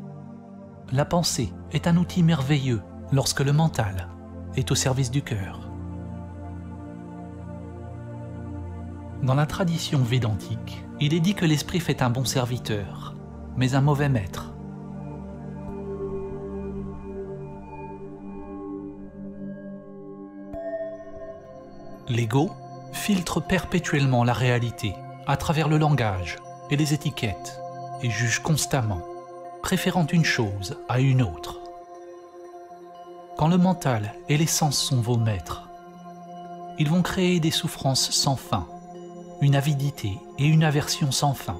la pensée est un outil merveilleux lorsque le mental est au service du cœur. Dans la tradition védantique, il est dit que l'esprit fait un bon serviteur, mais un mauvais maître. L'ego filtre perpétuellement la réalité à travers le langage et les étiquettes et juge constamment préférant une chose à une autre. Quand le mental et les sens sont vos maîtres, ils vont créer des souffrances sans fin, une avidité et une aversion sans fin,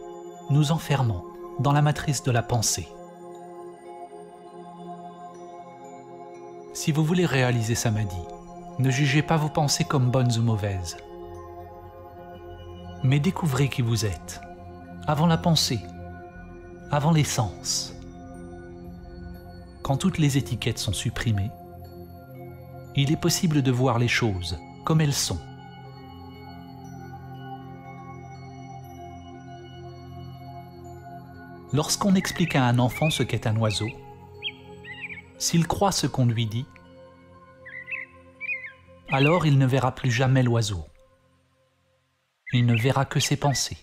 nous enfermant dans la matrice de la pensée. Si vous voulez réaliser Samadhi, ne jugez pas vos pensées comme bonnes ou mauvaises, mais découvrez qui vous êtes, avant la pensée, avant les sens. Quand toutes les étiquettes sont supprimées, il est possible de voir les choses comme elles sont. Lorsqu'on explique à un enfant ce qu'est un oiseau, s'il croit ce qu'on lui dit, alors il ne verra plus jamais l'oiseau. Il ne verra que ses pensées.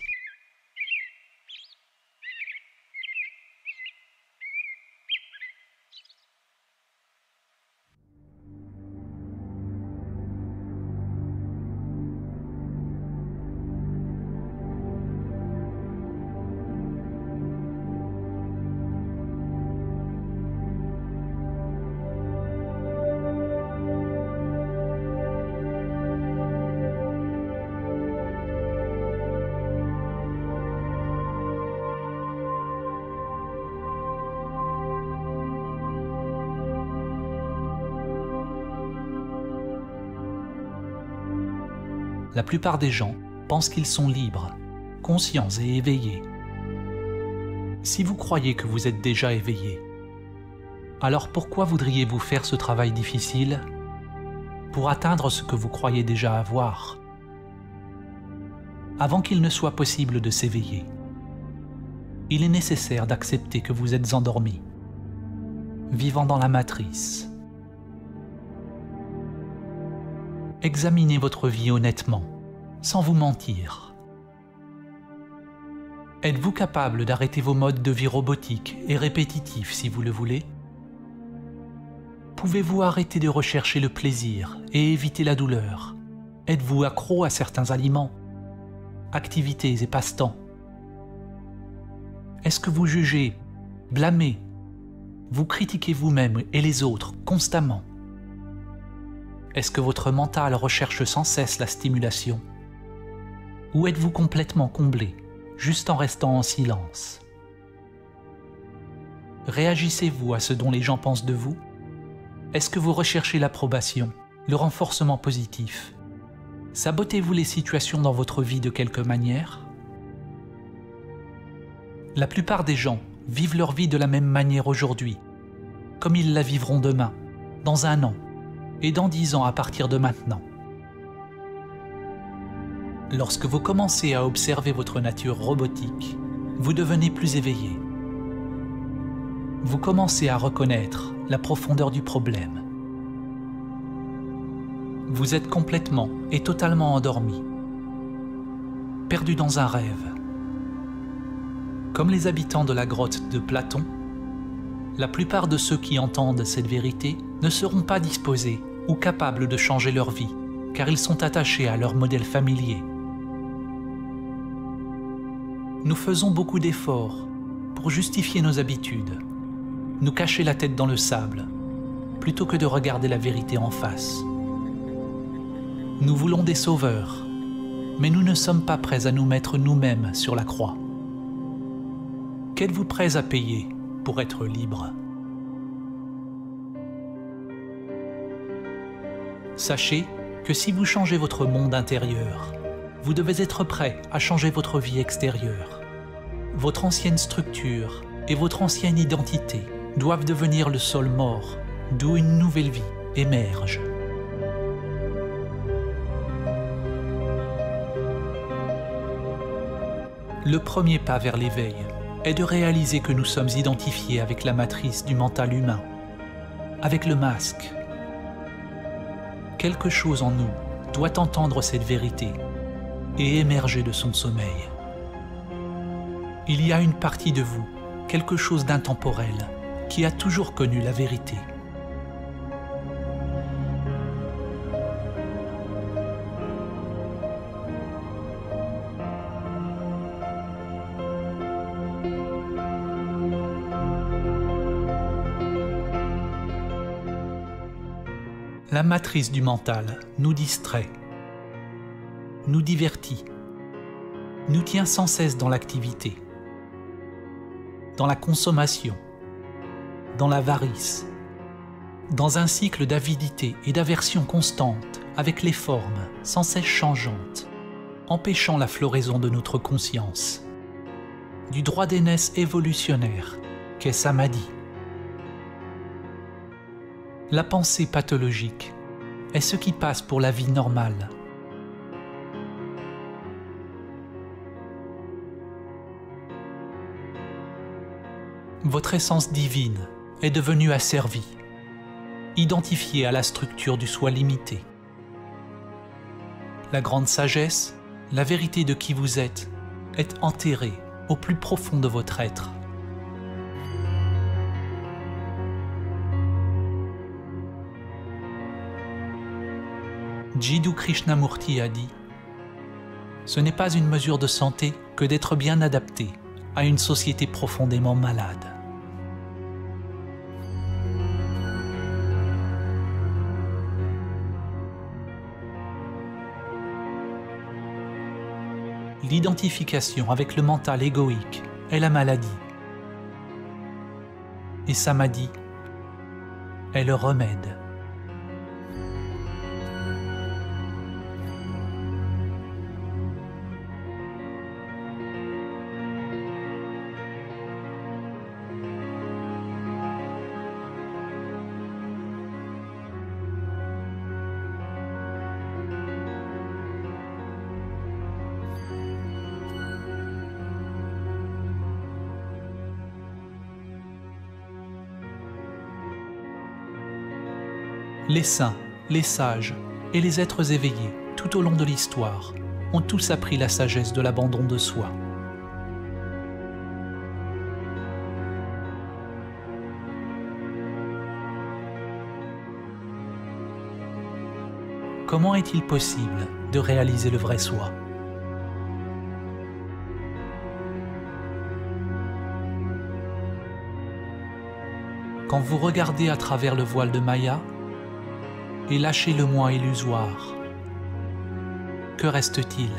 Plupart des gens pensent qu'ils sont libres, conscients et éveillés. Si vous croyez que vous êtes déjà éveillé, alors pourquoi voudriez-vous faire ce travail difficile pour atteindre ce que vous croyez déjà avoir Avant qu'il ne soit possible de s'éveiller, il est nécessaire d'accepter que vous êtes endormi, vivant dans la matrice, examinez votre vie honnêtement, sans vous mentir. Êtes-vous capable d'arrêter vos modes de vie robotiques et répétitifs si vous le voulez? Pouvez-vous arrêter de rechercher le plaisir et éviter la douleur? Êtes-vous accro à certains aliments, activités et passe-temps? Est-ce que vous jugez, blâmez, vous critiquez vous-même et les autres constamment? Est-ce que votre mental recherche sans cesse la stimulation? Ou êtes-vous complètement comblé, juste en restant en silence? Réagissez-vous à ce dont les gens pensent de vous? Est-ce que vous recherchez l'approbation, le renforcement positif? Sabotez-vous les situations dans votre vie de quelque manière? La plupart des gens vivent leur vie de la même manière aujourd'hui, comme ils la vivront demain, dans un an, et dans dix ans à partir de maintenant. Lorsque vous commencez à observer votre nature robotique, vous devenez plus éveillé. Vous commencez à reconnaître la profondeur du problème. Vous êtes complètement et totalement endormi, perdu dans un rêve. Comme les habitants de la grotte de Platon, la plupart de ceux qui entendent cette vérité ne seront pas disposés ou capables de changer leur vie, car ils sont attachés à leur modèle familier. Nous faisons beaucoup d'efforts pour justifier nos habitudes, nous cacher la tête dans le sable, plutôt que de regarder la vérité en face. Nous voulons des sauveurs, mais nous ne sommes pas prêts à nous mettre nous-mêmes sur la croix. Qu'êtes-vous prêts à payer pour être libre? Sachez que si vous changez votre monde intérieur, vous devez être prêt à changer votre vie extérieure. Votre ancienne structure et votre ancienne identité doivent devenir le sol mort, d'où une nouvelle vie émerge. Le premier pas vers l'éveil est de réaliser que nous sommes identifiés avec la matrice du mental humain, avec le masque, quelque chose en nous doit entendre cette vérité et émerger de son sommeil. Il y a une partie de vous, quelque chose d'intemporel, qui a toujours connu la vérité. la matrice du mental nous distrait, nous divertit, nous tient sans cesse dans l'activité, dans la consommation, dans l'avarice, dans un cycle d'avidité et d'aversion constante avec les formes sans cesse changeantes, empêchant la floraison de notre conscience. du droit d'aînesse évolutionnaire qu'est Samadhi. La pensée pathologique est ce qui passe pour la vie normale. Votre essence divine est devenue asservie, identifiée à la structure du soi limité. La grande sagesse, la vérité de qui vous êtes, est enterrée au plus profond de votre être. Jiddu Krishnamurti a dit Ce n'est pas une mesure de santé que d'être bien adapté à une société profondément malade. L'identification avec le mental égoïque est la maladie. Et Samadhi est le remède. Les saints, les sages et les êtres éveillés tout au long de l'histoire ont tous appris la sagesse de l'abandon de soi. Comment est-il possible de réaliser le vrai soi? Quand vous regardez à travers le voile de Maya, et lâchez le moi illusoire. Que reste-t-il?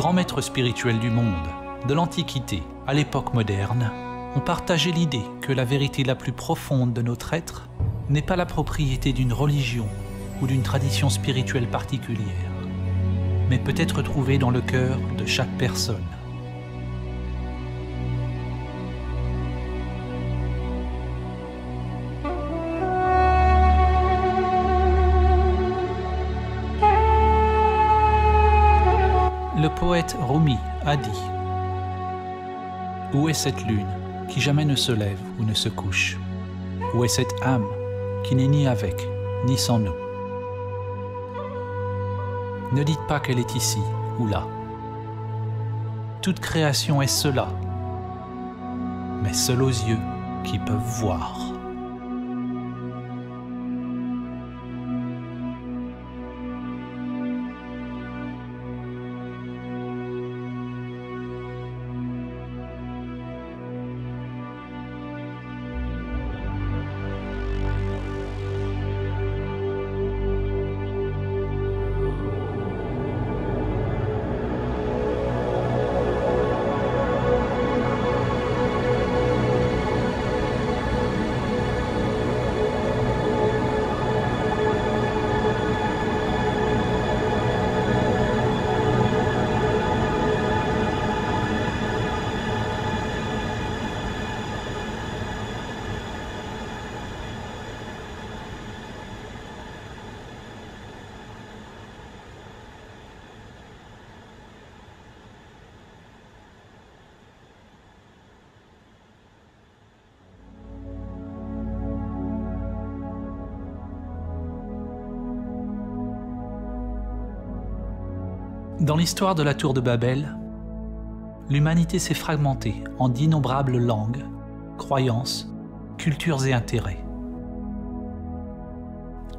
Grands maîtres spirituels du monde, de l'Antiquité à l'époque moderne, ont partagé l'idée que la vérité la plus profonde de notre être n'est pas la propriété d'une religion ou d'une tradition spirituelle particulière, mais peut être trouvée dans le cœur de chaque personne. Poète Rumi a dit Où est cette lune qui jamais ne se lève ou ne se couche? Où est cette âme qui n'est ni avec ni sans nous? Ne dites pas qu'elle est ici ou là. Toute création est cela, mais seul aux yeux qui peuvent voir. L'histoire de la tour de Babel, l'humanité s'est fragmentée en d'innombrables langues, croyances, cultures et intérêts.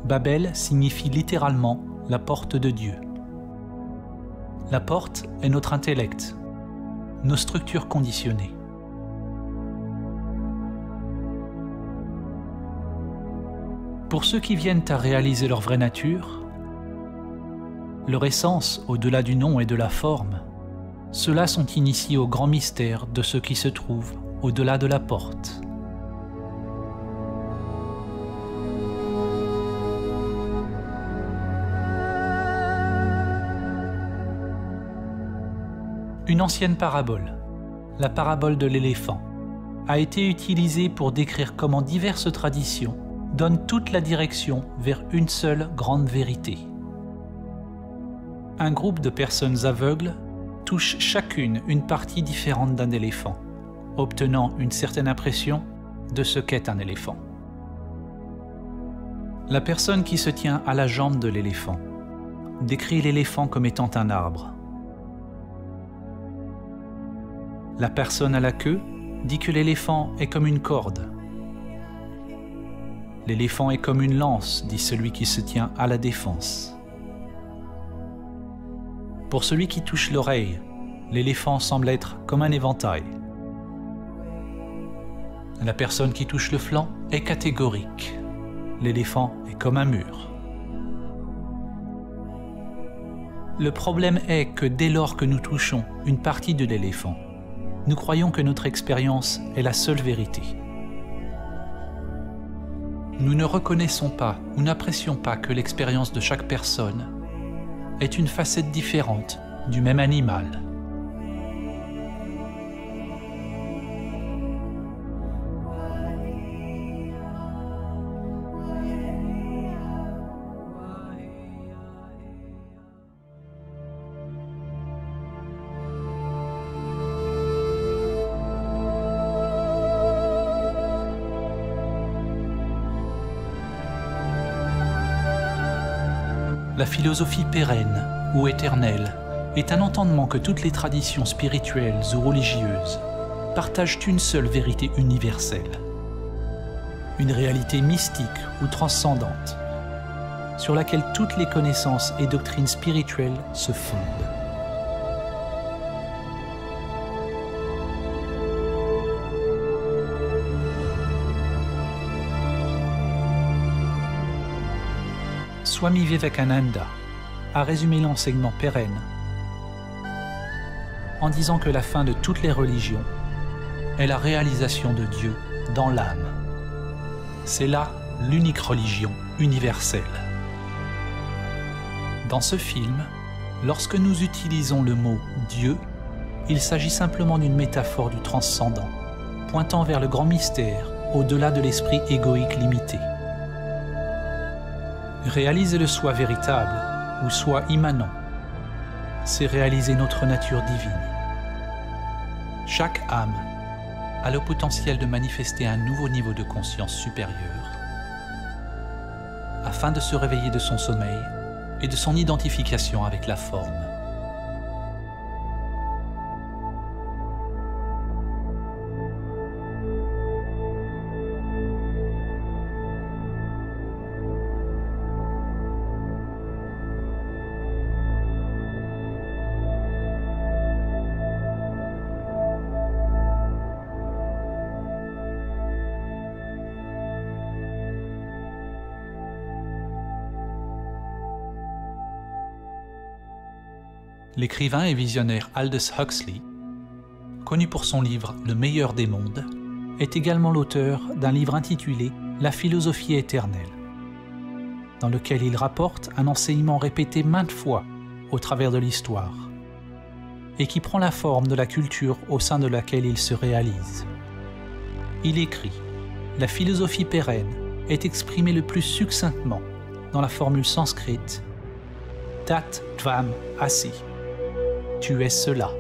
Babel signifie littéralement la porte de Dieu. La porte est notre intellect, nos structures conditionnées. Pour ceux qui viennent à réaliser leur vraie nature, leur essence au-delà du nom et de la forme, ceux-là sont initiés au grand mystère de ce qui se trouve au-delà de la porte. Une ancienne parabole, la parabole de l'éléphant, a été utilisée pour décrire comment diverses traditions donnent toute la direction vers une seule grande vérité. Un groupe de personnes aveugles touche chacune une partie différente d'un éléphant, obtenant une certaine impression de ce qu'est un éléphant. La personne qui se tient à la jambe de l'éléphant décrit l'éléphant comme étant un arbre. La personne à la queue dit que l'éléphant est comme une corde. L'éléphant est comme une lance, dit celui qui se tient à la défense. Pour celui qui touche l'oreille, l'éléphant semble être comme un éventail. La personne qui touche le flanc est catégorique. L'éléphant est comme un mur. Le problème est que dès lors que nous touchons une partie de l'éléphant, nous croyons que notre expérience est la seule vérité. Nous ne reconnaissons pas ou n'apprécions pas que l'expérience de chaque personne est une facette différente du même animal. La philosophie pérenne ou éternelle est un entendement que toutes les traditions spirituelles ou religieuses partagent une seule vérité universelle, une réalité mystique ou transcendante, sur laquelle toutes les connaissances et doctrines spirituelles se fondent. Swami Vivekananda a résumé l'enseignement pérenne en disant que la fin de toutes les religions est la réalisation de Dieu dans l'âme. C'est là l'unique religion universelle. Dans ce film, lorsque nous utilisons le mot Dieu, il s'agit simplement d'une métaphore du transcendant, pointant vers le grand mystère au-delà de l'esprit égoïque limité. Réaliser le soi véritable ou soi immanent, c'est réaliser notre nature divine. Chaque âme a le potentiel de manifester un nouveau niveau de conscience supérieure afin de se réveiller de son sommeil et de son identification avec la forme. L'écrivain et visionnaire Aldous Huxley, connu pour son livre Le meilleur des mondes, est également l'auteur d'un livre intitulé La philosophie éternelle, dans lequel il rapporte un enseignement répété maintes fois au travers de l'histoire, et qui prend la forme de la culture au sein de laquelle il se réalise. Il écrit La philosophie pérenne est exprimée le plus succinctement dans la formule sanscrite Tat Tvam Asi tu es cela.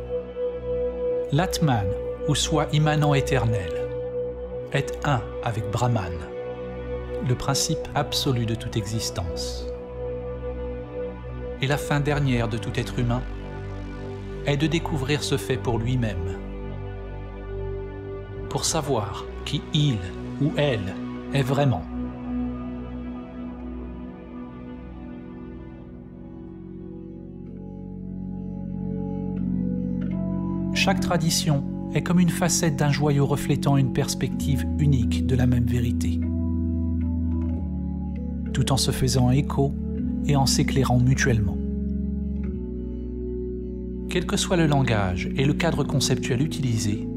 L'Atman, ou soi immanent éternel, est un avec Brahman, le principe absolu de toute existence. Et la fin dernière de tout être humain est de découvrir ce fait pour lui-même, pour savoir qui il ou elle est vraiment. Chaque tradition est comme une facette d'un joyau reflétant une perspective unique de la même vérité, tout en se faisant écho et en s'éclairant mutuellement. Quel que soit le langage et le cadre conceptuel utilisé,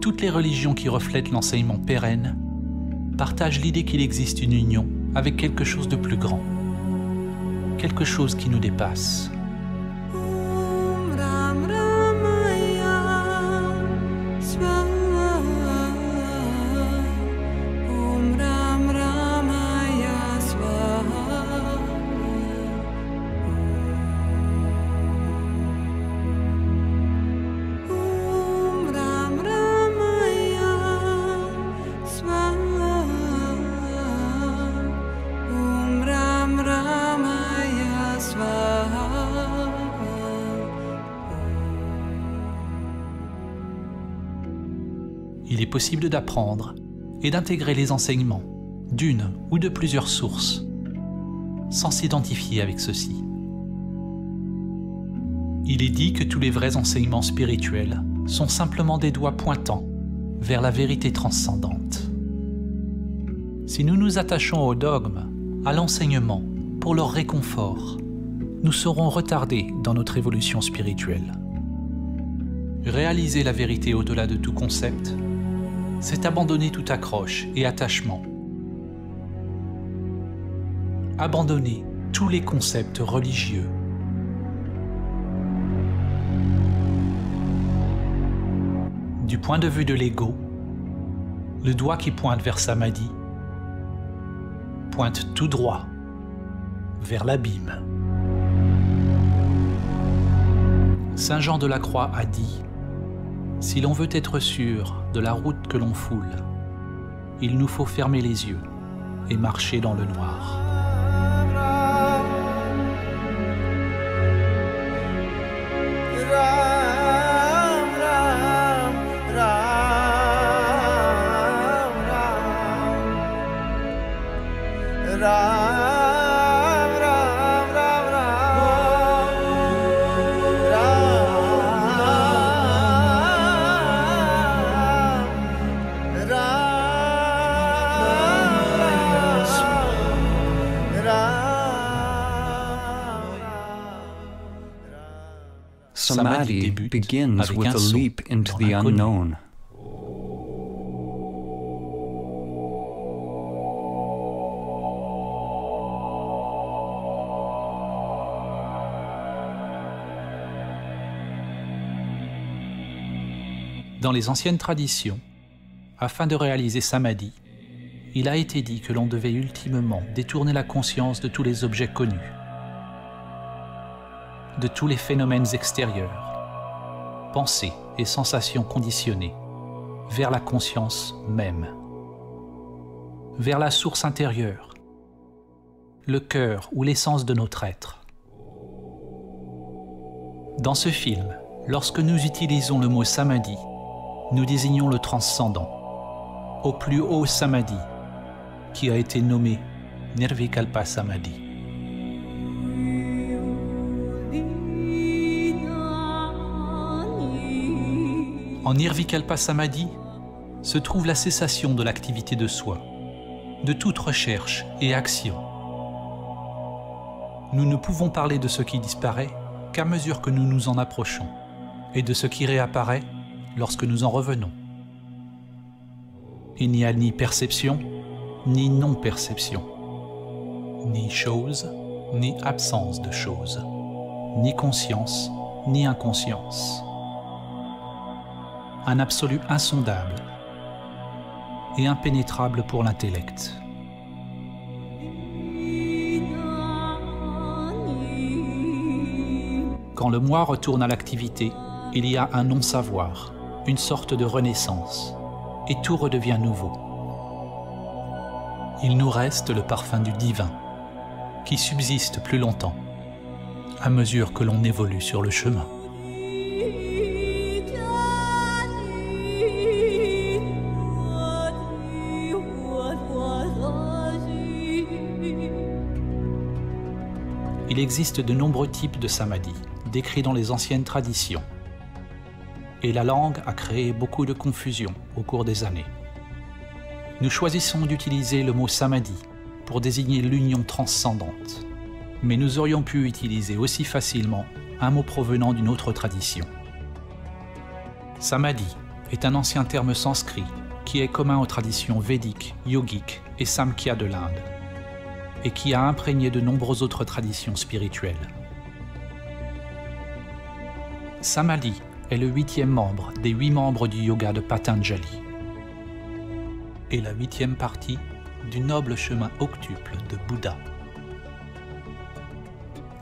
toutes les religions qui reflètent l'enseignement pérenne partagent l'idée qu'il existe une union avec quelque chose de plus grand, quelque chose qui nous dépasse. Possible d'apprendre et d'intégrer les enseignements d'une ou de plusieurs sources sans s'identifier avec ceux-ci. Il est dit que tous les vrais enseignements spirituels sont simplement des doigts pointant vers la vérité transcendante. Si nous nous attachons au dogme, à l'enseignement, pour leur réconfort, nous serons retardés dans notre évolution spirituelle. Réaliser la vérité au-delà de tout concept c'est abandonner toute accroche et attachement. Abandonner tous les concepts religieux. Du point de vue de l'ego, le doigt qui pointe vers Samadhi pointe tout droit vers l'abîme. Saint Jean de la Croix a dit si l'on veut être sûr de la route que l'on foule, il nous faut fermer les yeux et marcher dans le noir. Begins with a leap into the unknown. Dans les anciennes traditions, afin de réaliser Samadhi, il a été dit que l'on devait ultimement détourner la conscience de tous les objets connus de tous les phénomènes extérieurs, pensées et sensations conditionnées, vers la conscience même, vers la source intérieure, le cœur ou l'essence de notre être. Dans ce film, lorsque nous utilisons le mot samadhi, nous désignons le transcendant, au plus haut samadhi, qui a été nommé Nirvikalpa Samadhi. En Nirvikalpa Samadhi se trouve la cessation de l'activité de soi, de toute recherche et action. Nous ne pouvons parler de ce qui disparaît qu'à mesure que nous nous en approchons, et de ce qui réapparaît lorsque nous en revenons. Il n'y a ni perception, ni non-perception, ni chose, ni absence de chose, ni conscience, ni inconscience un absolu insondable et impénétrable pour l'intellect. Quand le moi retourne à l'activité, il y a un non-savoir, une sorte de renaissance, et tout redevient nouveau. Il nous reste le parfum du divin, qui subsiste plus longtemps, à mesure que l'on évolue sur le chemin. Il existe de nombreux types de samadhi, décrits dans les anciennes traditions. Et la langue a créé beaucoup de confusion au cours des années. Nous choisissons d'utiliser le mot samadhi pour désigner l'union transcendante. Mais nous aurions pu utiliser aussi facilement un mot provenant d'une autre tradition. Samadhi est un ancien terme sanskrit qui est commun aux traditions védiques, yogiques et samkhya de l'Inde, et qui a imprégné de nombreuses autres traditions spirituelles. Samadhi est le huitième membre des huit membres du yoga de Patanjali et la huitième partie du noble chemin octuple de Bouddha.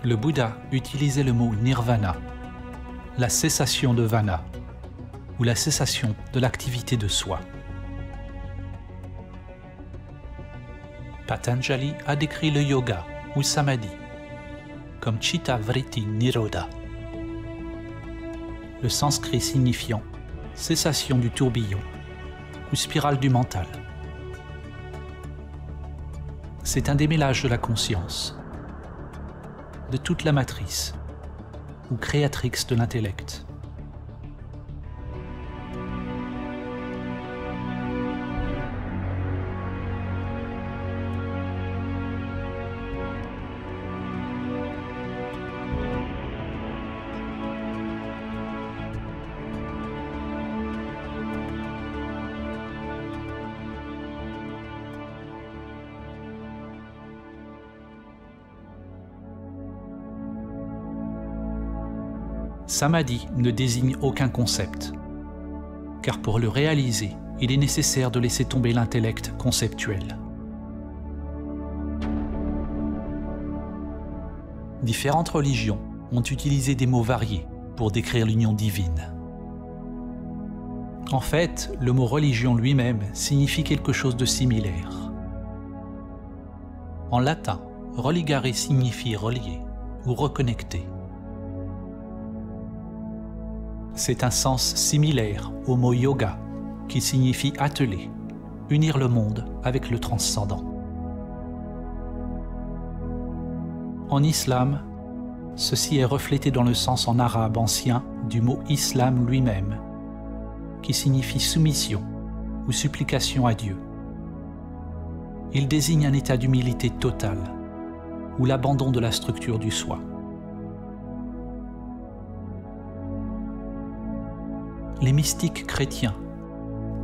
Le Bouddha utilisait le mot nirvana, la cessation de vana, ou la cessation de l'activité de soi. Patanjali a décrit le yoga ou samadhi comme Chitta Vritti Nirodha, le sanskrit signifiant cessation du tourbillon ou spirale du mental. C'est un démêlage de la conscience, de toute la matrice ou créatrix de l'intellect. Samadhi ne désigne aucun concept, car pour le réaliser, il est nécessaire de laisser tomber l'intellect conceptuel. Différentes religions ont utilisé des mots variés pour décrire l'union divine. En fait, le mot religion lui-même signifie quelque chose de similaire. En latin, religare signifie relier ou reconnecter. C'est un sens similaire au mot yoga, qui signifie atteler, unir le monde avec le transcendant. En islam, ceci est reflété dans le sens en arabe ancien du mot islam lui-même, qui signifie soumission ou supplication à Dieu. Il désigne un état d'humilité totale, ou l'abandon de la structure du soi. Les mystiques chrétiens,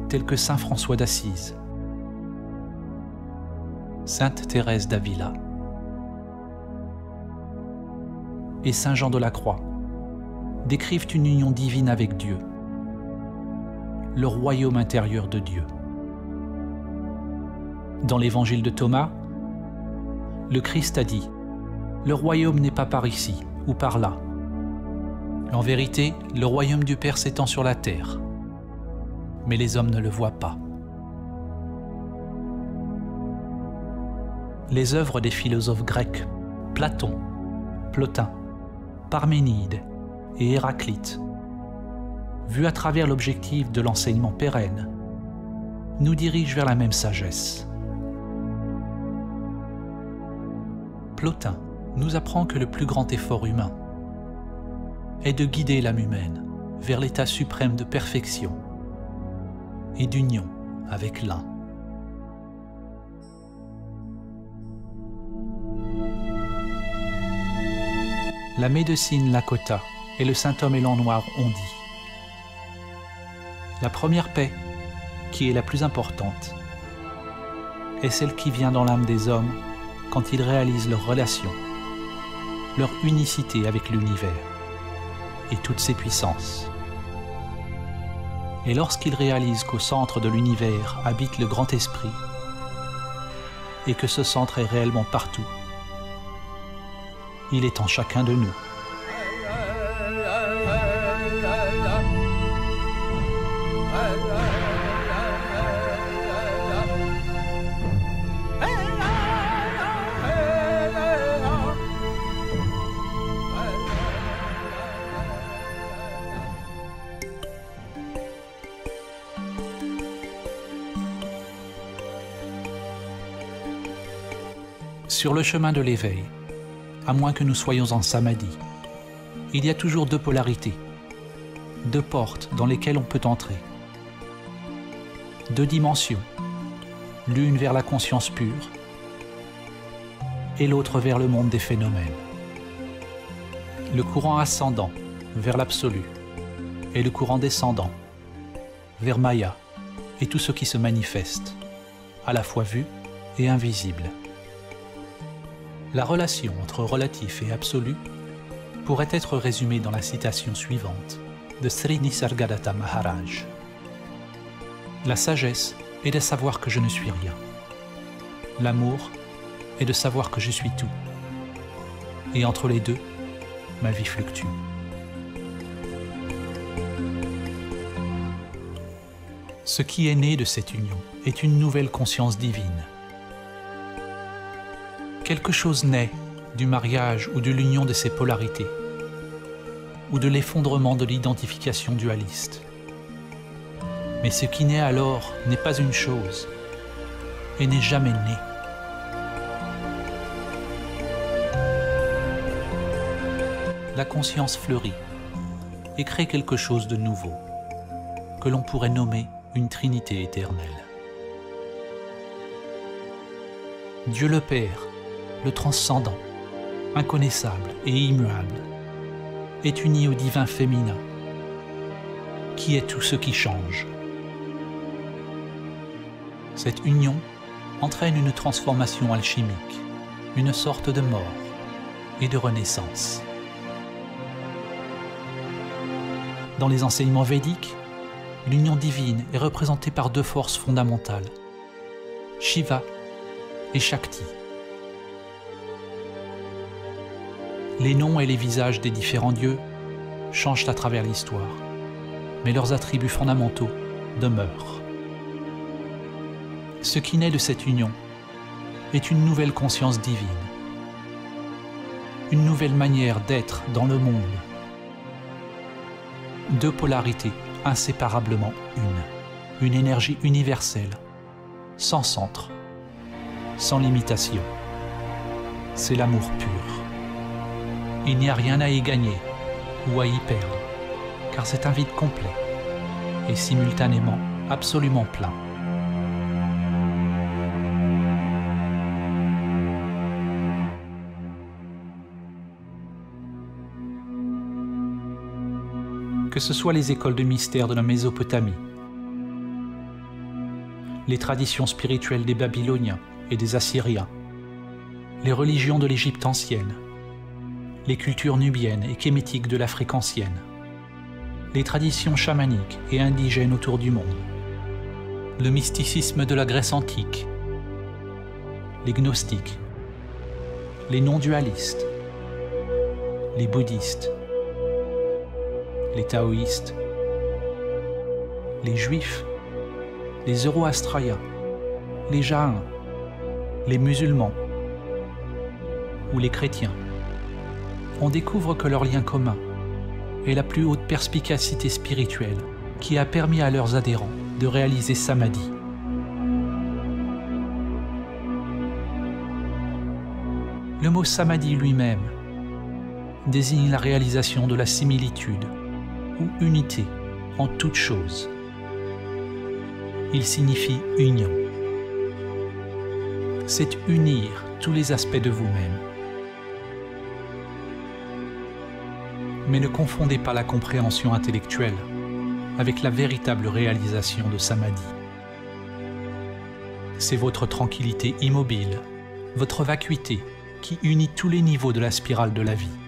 tels que Saint François d'Assise, Sainte Thérèse d'Avila et Saint Jean de la Croix, décrivent une union divine avec Dieu, le royaume intérieur de Dieu. Dans l'évangile de Thomas, le Christ a dit, Le royaume n'est pas par ici ou par là, en vérité, le royaume du Père s'étend sur la terre, mais les hommes ne le voient pas. Les œuvres des philosophes grecs, Platon, Plotin, Parménide et Héraclite, vues à travers l'objectif de l'enseignement pérenne, nous dirigent vers la même sagesse. Plotin nous apprend que le plus grand effort humain est de guider l'âme humaine vers l'état suprême de perfection et d'union avec l'un. La médecine Lakota et le saint homme élan noir ont dit La première paix, qui est la plus importante, est celle qui vient dans l'âme des hommes quand ils réalisent leur relation, leur unicité avec l'univers et toutes ses puissances. Et lorsqu'il réalise qu'au centre de l'univers habite le grand esprit, et que ce centre est réellement partout, il est en chacun de nous. Sur le chemin de l'éveil, à moins que nous soyons en samadhi. Il y a toujours deux polarités, deux portes dans lesquelles on peut entrer, deux dimensions, l'une vers la conscience pure et l'autre vers le monde des phénomènes. Le courant ascendant vers l'absolu et le courant descendant vers Maya et tout ce qui se manifeste, à la fois vu et invisible. La relation entre relatif et absolu pourrait être résumée dans la citation suivante de Sri Nisargadatta Maharaj. La sagesse est de savoir que je ne suis rien. L'amour est de savoir que je suis tout. Et entre les deux, ma vie fluctue. Ce qui est né de cette union est une nouvelle conscience divine. Quelque chose naît du mariage ou de l'union de ces polarités, ou de l'effondrement de l'identification dualiste. Mais ce qui naît alors n'est pas une chose, et n'est jamais né. La conscience fleurit et crée quelque chose de nouveau, que l'on pourrait nommer une Trinité éternelle. Dieu le Père, le transcendant, inconnaissable et immuable, est uni au divin féminin, qui est tout ce qui change. Cette union entraîne une transformation alchimique, une sorte de mort et de renaissance. Dans les enseignements védiques, l'union divine est représentée par deux forces fondamentales, Shiva et Shakti. Les noms et les visages des différents dieux changent à travers l'histoire, mais leurs attributs fondamentaux demeurent. Ce qui naît de cette union est une nouvelle conscience divine, une nouvelle manière d'être dans le monde. Deux polarités inséparablement une, une énergie universelle, sans centre, sans limitation. C'est l'amour pur. Il n'y a rien à y gagner ou à y perdre, car c'est un vide complet et simultanément absolument plein. que ce soit les écoles de mystère de la Mésopotamie, les traditions spirituelles des Babyloniens et des Assyriens, les religions de l'Égypte ancienne, les cultures nubiennes et kémétiques de l'Afrique ancienne, les traditions chamaniques et indigènes autour du monde, le mysticisme de la Grèce antique, les gnostiques, les non-dualistes, les bouddhistes, les taoïstes, les juifs, les zoroastriens, les jains, les musulmans ou les chrétiens. On découvre que leur lien commun est la plus haute perspicacité spirituelle qui a permis à leurs adhérents de réaliser Samadhi. Le mot Samadhi lui-même désigne la réalisation de la similitude ou unité en toute chose. Il signifie union. C'est unir tous les aspects de vous-même. Mais ne confondez pas la compréhension intellectuelle avec la véritable réalisation de Samadhi. C'est votre tranquillité immobile, votre vacuité qui unit tous les niveaux de la spirale de la vie.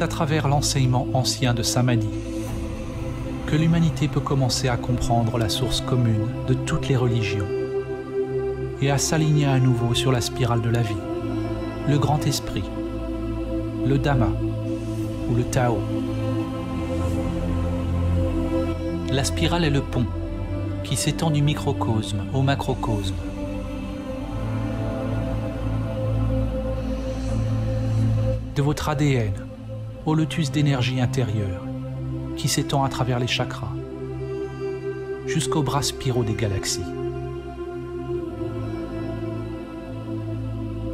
C'est à travers l'enseignement ancien de Samadhi que l'humanité peut commencer à comprendre la source commune de toutes les religions et à s'aligner à nouveau sur la spirale de la vie, le grand esprit, le Dhamma ou le Tao. La spirale est le pont qui s'étend du microcosme au macrocosme. De votre ADN au lotus d'énergie intérieure qui s'étend à travers les chakras jusqu'aux bras spiraux des galaxies.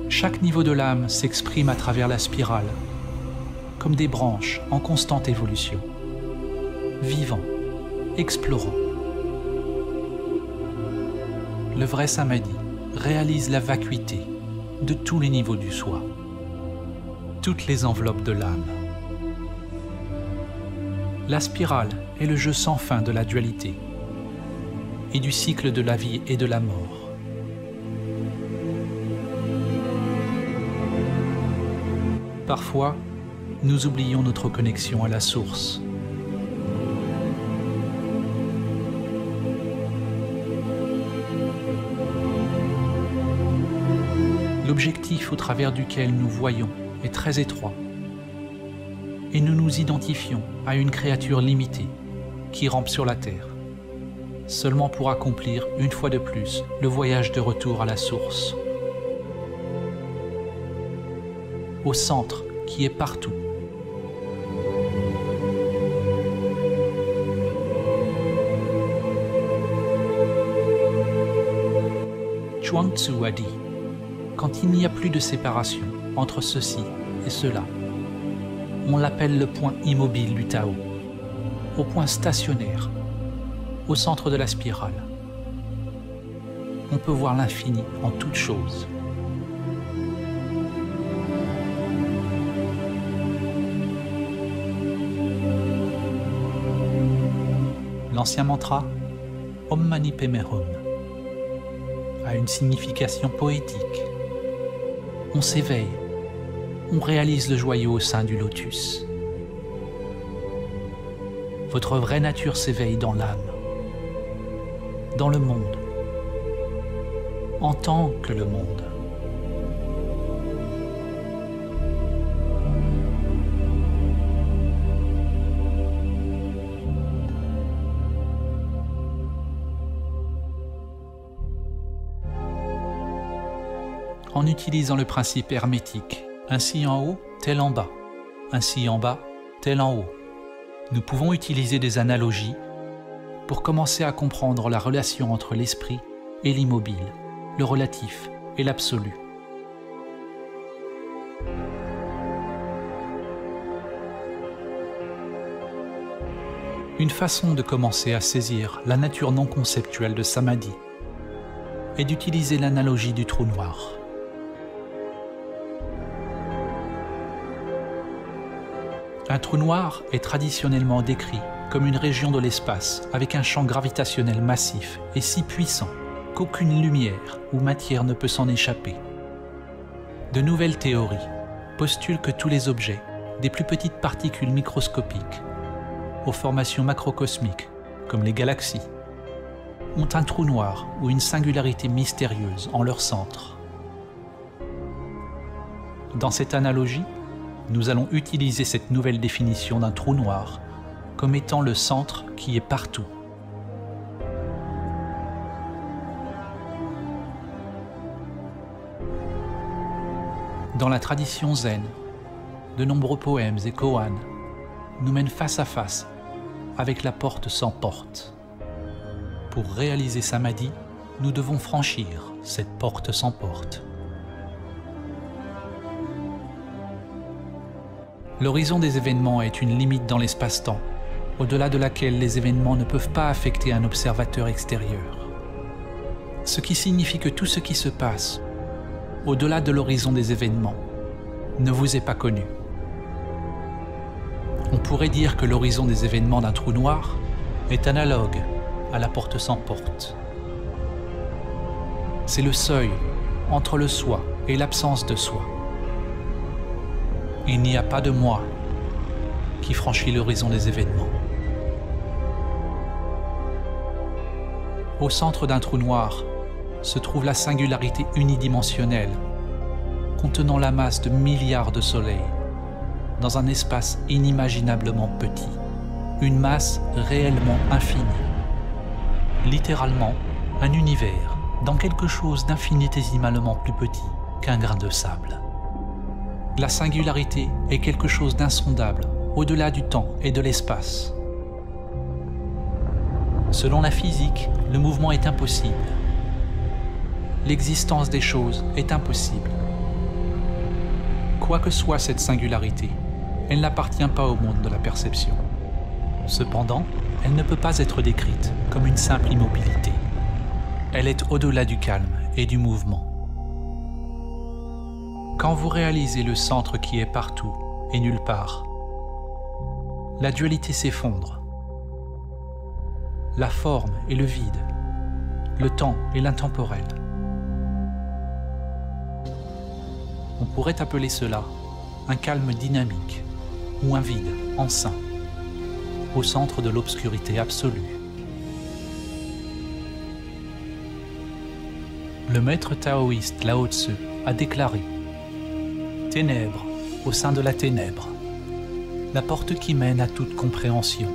Chaque niveau de l'âme s'exprime à travers la spirale, comme des branches en constante évolution, vivant, explorant. Le vrai samadhi réalise la vacuité de tous les niveaux du soi, toutes les enveloppes de l'âme. La spirale est le jeu sans fin de la dualité et du cycle de la vie et de la mort. Parfois, nous oublions notre connexion à la source. L'objectif au travers duquel nous voyons est très étroit et nous nous identifions à une créature limitée qui rampe sur la Terre, seulement pour accomplir une fois de plus le voyage de retour à la source. au centre qui est partout. Chuang Tzu a dit, quand il n'y a plus de séparation entre ceci et cela, on l'appelle le point immobile du Tao, au point stationnaire, au centre de la spirale. On peut voir l'infini en toutes choses. l'ancien mantra Om Mani Padme Hum a une signification poétique. On s'éveille, on réalise le joyau au sein du lotus. Votre vraie nature s'éveille dans l'âme, dans le monde, en tant que le monde. en utilisant le principe hermétique, ainsi en haut, tel en bas, ainsi en bas, tel en haut. Nous pouvons utiliser des analogies pour commencer à comprendre la relation entre l'esprit et l'immobile, le relatif et l'absolu. Une façon de commencer à saisir la nature non conceptuelle de Samadhi est d'utiliser l'analogie du trou noir. Un trou noir est traditionnellement décrit comme une région de l'espace avec un champ gravitationnel massif et si puissant qu'aucune lumière ou matière ne peut s'en échapper. De nouvelles théories postulent que tous les objets, des plus petites particules microscopiques aux formations macrocosmiques, comme les galaxies, ont un trou noir ou une singularité mystérieuse en leur centre. Dans cette analogie, nous allons utiliser cette nouvelle définition d'un trou noir comme étant le centre qui est partout. Dans la tradition zen, de nombreux poèmes et koans nous mènent face à face avec la porte sans porte. Pour réaliser Samadhi, nous devons franchir cette porte sans porte. L'horizon des événements est une limite dans l'espace-temps, au-delà de laquelle les événements ne peuvent pas affecter un observateur extérieur. Ce qui signifie que tout ce qui se passe, au-delà de l'horizon des événements, ne vous est pas connu. On pourrait dire que l'horizon des événements d'un trou noir est analogue à la porte sans porte. C'est le seuil entre le soi et l'absence de soi. Il n'y a pas de moi qui franchit l'horizon des événements. Au centre d'un trou noir se trouve la singularité unidimensionnelle, contenant la masse de milliards de soleils, dans un espace inimaginablement petit, une masse réellement infinie. Littéralement, un univers dans quelque chose d'infinitésimalement plus petit qu'un grain de sable. La singularité est quelque chose d'insondable, au-delà du temps et de l'espace. Selon la physique, le mouvement est impossible. L'existence des choses est impossible. Quoi que soit cette singularité, elle n'appartient pas au monde de la perception. Cependant, elle ne peut pas être décrite comme une simple immobilité. Elle est au-delà du calme et du mouvement. Quand vous réalisez le centre qui est partout et nulle part, la dualité s'effondre. La forme et le vide, le temps et l'intemporel. On pourrait appeler cela un calme dynamique ou un vide enceint au centre de l'obscurité absolue. Le maître taoïste Lao Tzu a déclaré Ténèbres au sein de la ténèbre, la porte qui mène à toute compréhension.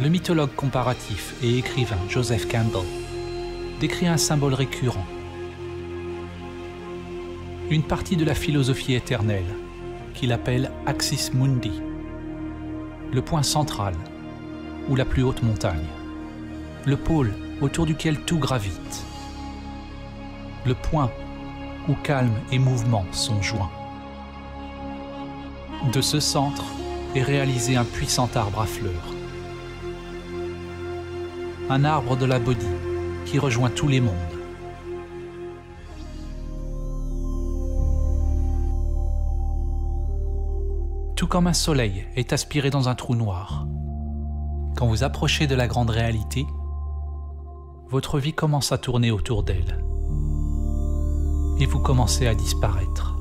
Le mythologue comparatif et écrivain Joseph Campbell décrit un symbole récurrent. Une partie de la philosophie éternelle qu'il appelle Axis Mundi, le point central ou la plus haute montagne, le pôle autour duquel tout gravite, le point où calme et mouvement sont joints. De ce centre est réalisé un puissant arbre à fleurs un arbre de la Bodhi qui rejoint tous les mondes. Comme un soleil est aspiré dans un trou noir. Quand vous approchez de la grande réalité, votre vie commence à tourner autour d'elle. Et vous commencez à disparaître.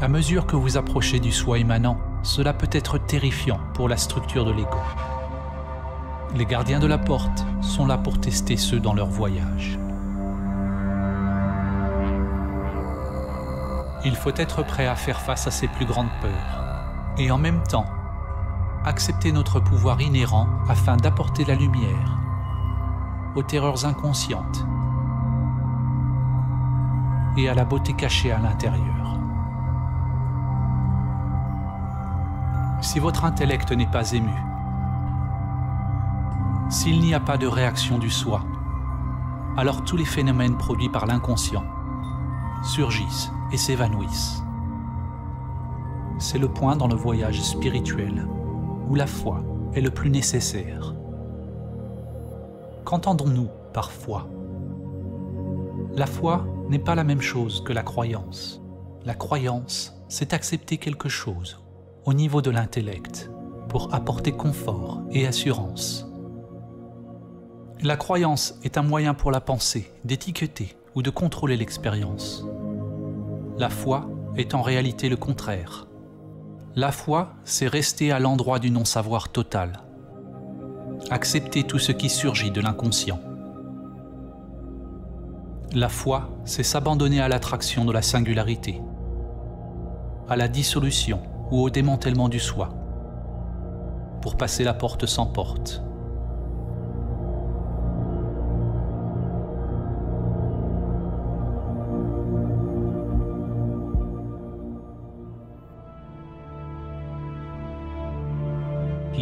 À mesure que vous approchez du soi émanant, cela peut être terrifiant pour la structure de l'ego. Les gardiens de la porte sont là pour tester ceux dans leur voyage. Il faut être prêt à faire face à ces plus grandes peurs et en même temps accepter notre pouvoir inhérent afin d'apporter la lumière aux terreurs inconscientes et à la beauté cachée à l'intérieur. si votre intellect n'est pas ému, s'il n'y a pas de réaction du soi, alors tous les phénomènes produits par l'inconscient surgissent et s'évanouissent. C'est le point dans le voyage spirituel où la foi est le plus nécessaire. Qu'entendons-nous par foi? La foi n'est pas la même chose que la croyance. La croyance, c'est accepter quelque chose au niveau de l'intellect pour apporter confort et assurance. La croyance est un moyen pour la pensée d'étiqueter ou de contrôler l'expérience. La foi est en réalité le contraire. La foi, c'est rester à l'endroit du non-savoir total. Accepter tout ce qui surgit de l'inconscient. La foi, c'est s'abandonner à l'attraction de la singularité, à la dissolution ou au démantèlement du soi, pour passer la porte sans porte.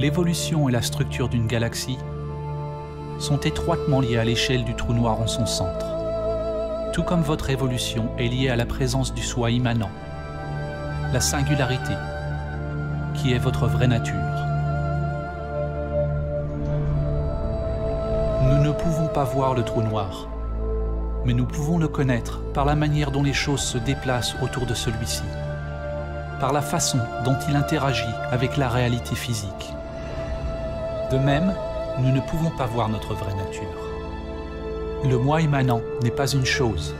L'évolution et la structure d'une galaxie sont étroitement liées à l'échelle du trou noir en son centre, tout comme votre évolution est liée à la présence du soi immanent, la singularité, qui est votre vraie nature. Nous ne pouvons pas voir le trou noir, mais nous pouvons le connaître par la manière dont les choses se déplacent autour de celui-ci, par la façon dont il interagit avec la réalité physique. De même, nous ne pouvons pas voir notre vraie nature. Le moi émanant n'est pas une chose,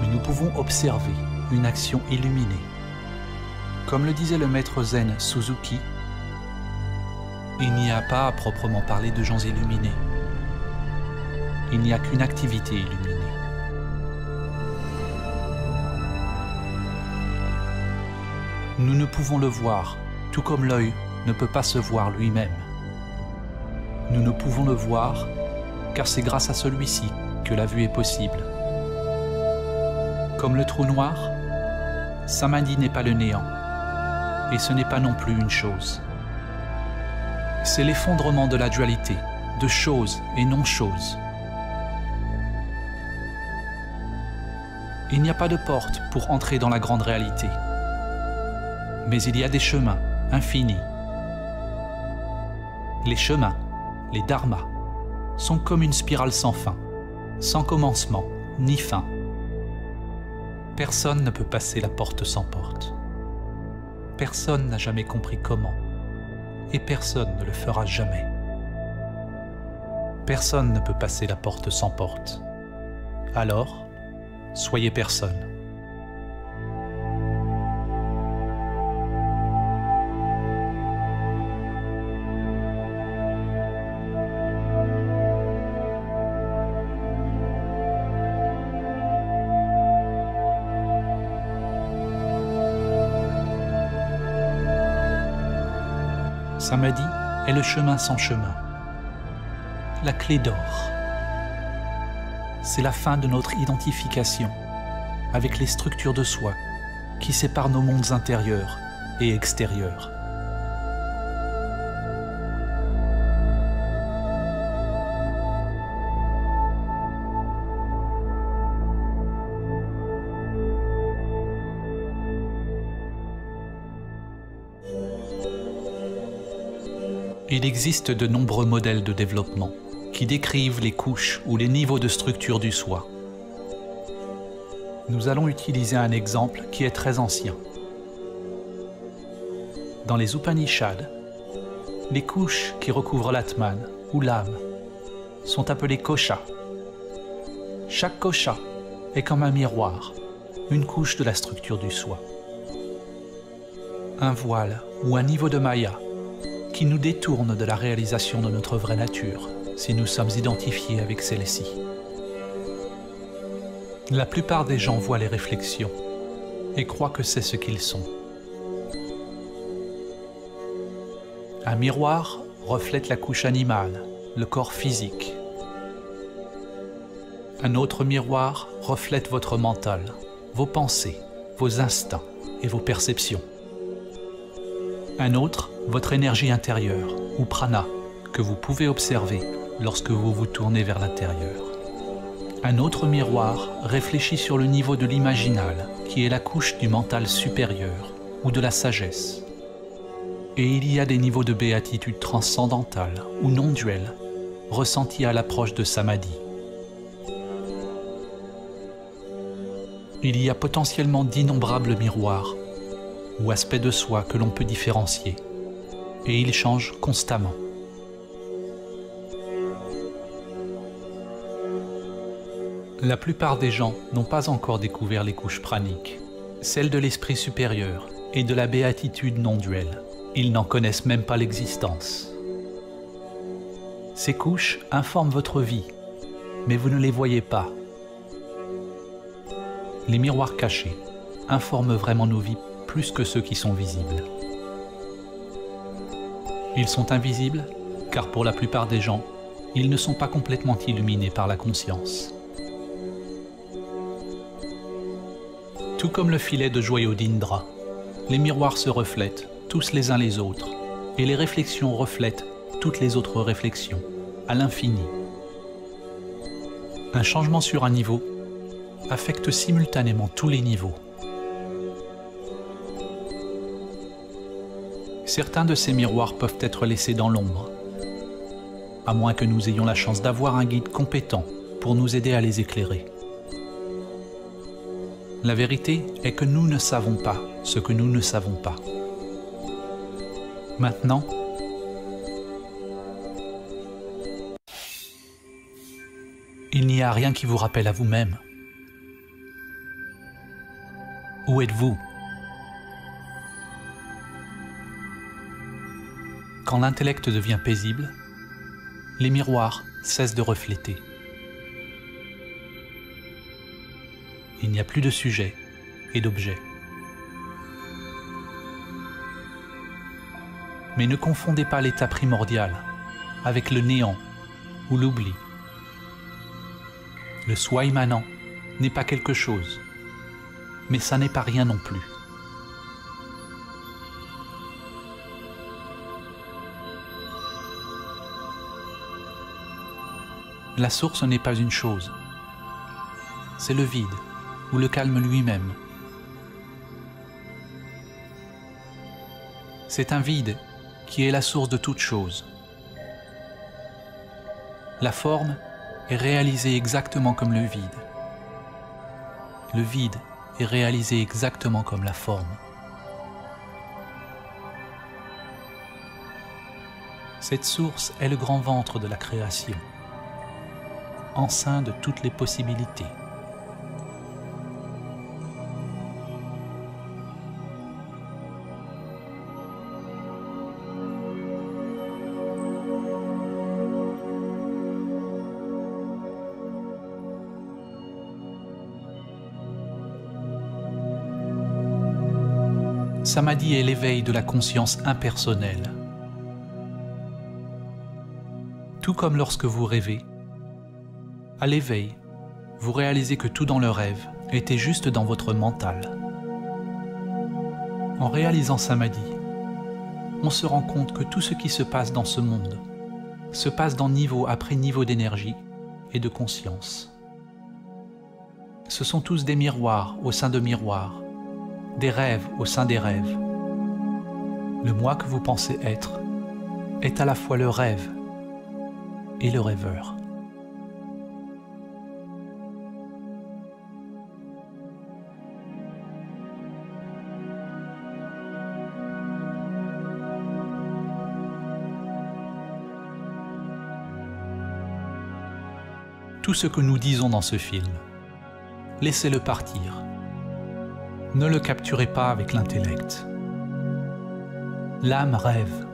mais nous pouvons observer une action illuminée. Comme le disait le maître zen Suzuki, il n'y a pas à proprement parler de gens illuminés. Il n'y a qu'une activité illuminée. Nous ne pouvons le voir, tout comme l'œil ne peut pas se voir lui-même. Nous ne pouvons le voir car c'est grâce à celui-ci que la vue est possible. Comme le trou noir, Samadhi n'est pas le néant, et ce n'est pas non plus une chose. C'est l'effondrement de la dualité, de choses et non-choses. Il n'y a pas de porte pour entrer dans la grande réalité, mais il y a des chemins infinis. Les chemins, les dharmas, sont comme une spirale sans fin, sans commencement ni fin. Personne ne peut passer la porte sans porte. Personne n'a jamais compris comment, et personne ne le fera jamais. Personne ne peut passer la porte sans porte. Alors, soyez personne. Samadhi est le chemin sans chemin, la clé d'or. C'est la fin de notre identification avec les structures de soi qui séparent nos mondes intérieurs et extérieurs. Il existe de nombreux modèles de développement qui décrivent les couches ou les niveaux de structure du soi. Nous allons utiliser un exemple qui est très ancien. Dans les Upanishads, les couches qui recouvrent l'Atman ou l'âme sont appelées koshas. Chaque kosha est comme un miroir, une couche de la structure du soi. Un voile ou un niveau de maya nous détourne de la réalisation de notre vraie nature si nous sommes identifiés avec celle-ci. La plupart des gens voient les réflexions et croient que c'est ce qu'ils sont. Un miroir reflète la couche animale, le corps physique. Un autre miroir reflète votre mental, vos pensées, vos instincts et vos perceptions. Un autre votre énergie intérieure, ou prana, que vous pouvez observer lorsque vous vous tournez vers l'intérieur. Un autre miroir réfléchit sur le niveau de l'imaginal, qui est la couche du mental supérieur, ou de la sagesse. Et il y a des niveaux de béatitude transcendantale ou non duelle, ressentis à l'approche de Samadhi. Il y a potentiellement d'innombrables miroirs ou aspects de soi que l'on peut différencier et il change constamment. La plupart des gens n'ont pas encore découvert les couches praniques, celles de l'esprit supérieur et de la béatitude non duelle. Ils n'en connaissent même pas l'existence. Ces couches informent votre vie, mais vous ne les voyez pas. Les miroirs cachés informent vraiment nos vies plus que ceux qui sont visibles. Ils sont invisibles car pour la plupart des gens, ils ne sont pas complètement illuminés par la conscience. Tout comme le filet de joyau d'Indra, les miroirs se reflètent tous les uns les autres et les réflexions reflètent toutes les autres réflexions, à l'infini. Un changement sur un niveau affecte simultanément tous les niveaux. certains de ces miroirs peuvent être laissés dans l'ombre, à moins que nous ayons la chance d'avoir un guide compétent pour nous aider à les éclairer. La vérité est que nous ne savons pas ce que nous ne savons pas. Maintenant, il n'y a rien qui vous rappelle à vous-même. Où êtes-vous? Quand l'intellect devient paisible, les miroirs cessent de refléter. Il n'y a plus de sujet et d'objet. Mais ne confondez pas l'état primordial avec le néant ou l'oubli. Le soi immanent n'est pas quelque chose, mais ça n'est pas rien non plus. La source n'est pas une chose, c'est le vide ou le calme lui-même. C'est un vide qui est la source de toute chose. La forme est réalisée exactement comme le vide. Le vide est réalisé exactement comme la forme. Cette source est le grand ventre de la création enceint de toutes les possibilités. Samadhi est l'éveil de la conscience impersonnelle. Tout comme lorsque vous rêvez, à l'éveil, vous réalisez que tout dans le rêve était juste dans votre mental. En réalisant Samadhi, on se rend compte que tout ce qui se passe dans ce monde se passe dans niveau après niveau d'énergie et de conscience. Ce sont tous des miroirs au sein de miroirs, des rêves au sein des rêves. Le moi que vous pensez être est à la fois le rêve et le rêveur. Tout ce que nous disons dans ce film. Laissez-le partir. Ne le capturez pas avec l'intellect. L'âme rêve.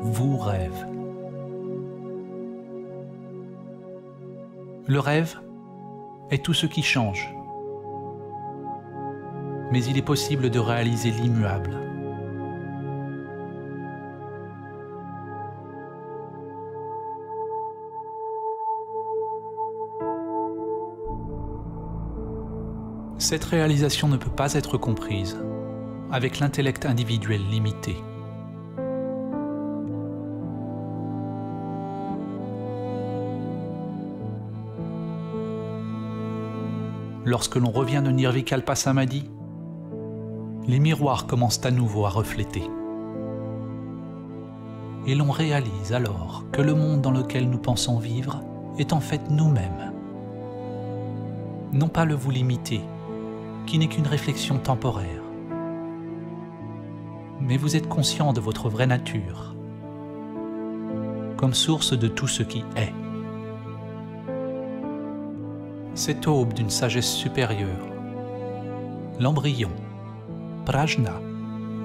Vous rêve. Le rêve est tout ce qui change. Mais il est possible de réaliser l'immuable. Cette réalisation ne peut pas être comprise avec l'intellect individuel limité. Lorsque l'on revient de Nirvikalpa Samadhi, les miroirs commencent à nouveau à refléter. Et l'on réalise alors que le monde dans lequel nous pensons vivre est en fait nous-mêmes. Non pas le vous limiter, qui n'est qu'une réflexion temporaire. Mais vous êtes conscient de votre vraie nature, comme source de tout ce qui est. Cette aube d'une sagesse supérieure, l'embryon, prajna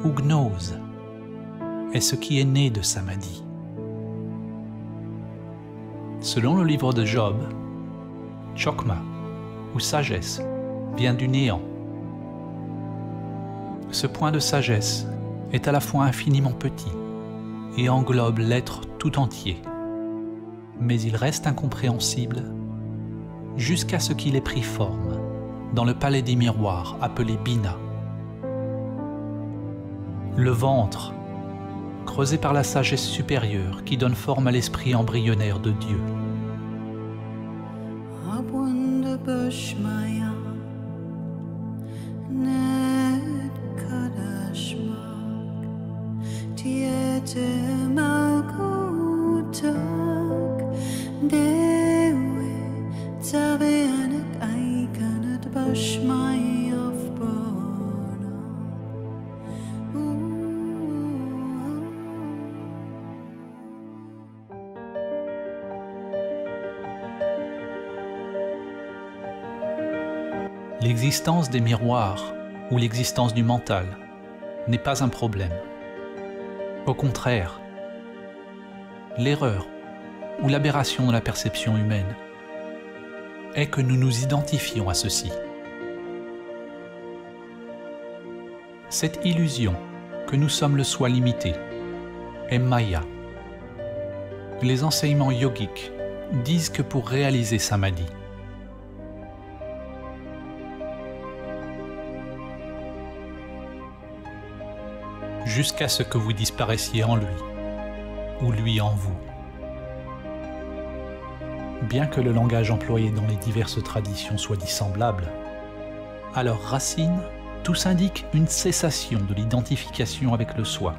ou gnose, est ce qui est né de Samadhi. Selon le livre de Job, chokma ou sagesse vient du néant ce point de sagesse est à la fois infiniment petit et englobe l'être tout entier. Mais il reste incompréhensible jusqu'à ce qu'il ait pris forme dans le palais des miroirs appelé Bina. Le ventre, creusé par la sagesse supérieure qui donne forme à l'esprit embryonnaire de Dieu. Des miroirs ou l'existence du mental n'est pas un problème. Au contraire, l'erreur ou l'aberration de la perception humaine est que nous nous identifions à ceci. Cette illusion que nous sommes le soi limité est Maya. Les enseignements yogiques disent que pour réaliser Samadhi, jusqu'à ce que vous disparaissiez en lui, ou lui en vous. Bien que le langage employé dans les diverses traditions soit dissemblable, à leur racine, tout indique une cessation de l'identification avec le soi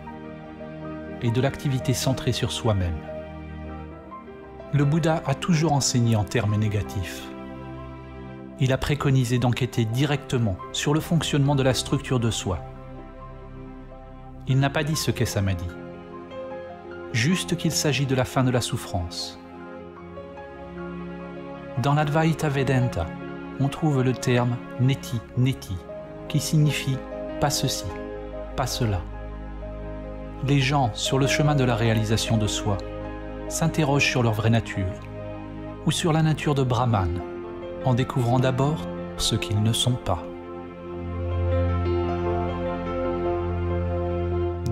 et de l'activité centrée sur soi-même. Le Bouddha a toujours enseigné en termes négatifs. Il a préconisé d'enquêter directement sur le fonctionnement de la structure de soi il n'a pas dit ce qu'est Samadhi, juste qu'il s'agit de la fin de la souffrance. Dans l'Advaita Vedanta, on trouve le terme neti, neti, qui signifie pas ceci, pas cela. Les gens sur le chemin de la réalisation de soi s'interrogent sur leur vraie nature ou sur la nature de Brahman en découvrant d'abord ce qu'ils ne sont pas.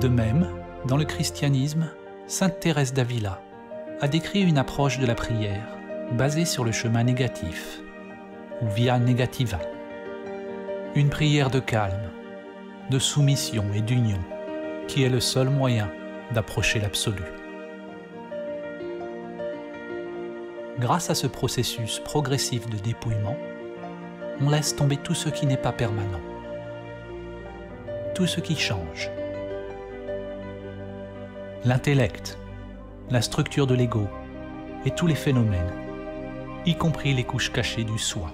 De même, dans le christianisme, Sainte Thérèse d'Avila a décrit une approche de la prière basée sur le chemin négatif, ou via negativa. Une prière de calme, de soumission et d'union, qui est le seul moyen d'approcher l'absolu. Grâce à ce processus progressif de dépouillement, on laisse tomber tout ce qui n'est pas permanent, tout ce qui change l'intellect, la structure de l'ego et tous les phénomènes, y compris les couches cachées du soi.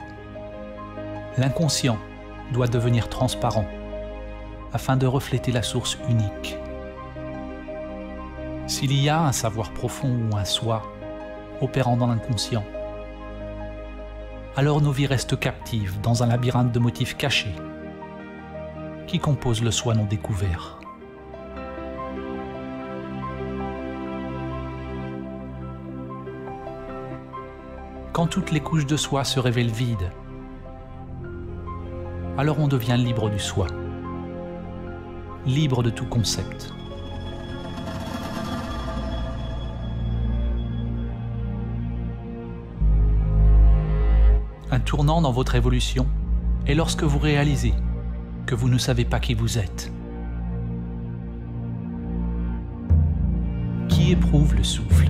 L'inconscient doit devenir transparent afin de refléter la source unique. S'il y a un savoir profond ou un soi opérant dans l'inconscient, alors nos vies restent captives dans un labyrinthe de motifs cachés qui composent le soi non découvert. Quand toutes les couches de soi se révèlent vides, alors on devient libre du soi, libre de tout concept. Un tournant dans votre évolution est lorsque vous réalisez que vous ne savez pas qui vous êtes. Qui éprouve le souffle?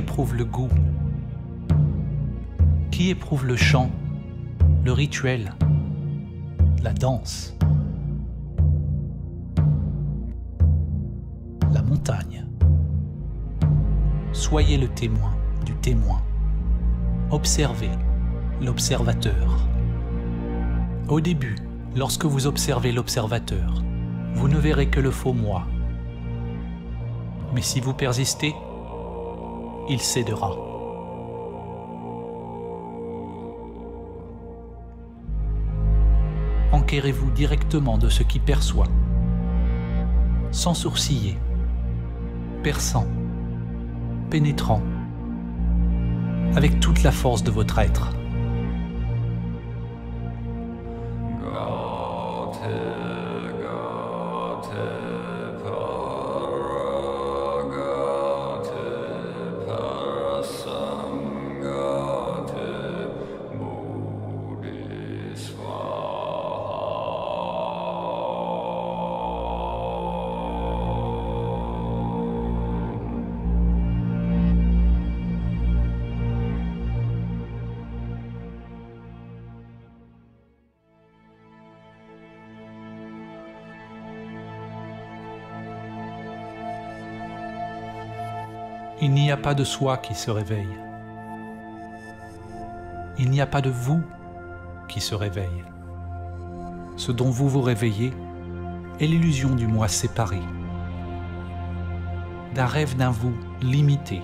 Éprouve le goût? Qui éprouve le chant, le rituel, la danse? La montagne Soyez le témoin du témoin. Observez l'observateur. Au début, lorsque vous observez l'observateur, vous ne verrez que le faux moi. Mais si vous persistez, il cédera. Enquérez-vous directement de ce qui perçoit, sans sourciller, perçant, pénétrant, avec toute la force de votre être. De soi qui se réveille. Il n'y a pas de vous qui se réveille. Ce dont vous vous réveillez est l'illusion du moi séparé, d'un rêve d'un vous limité.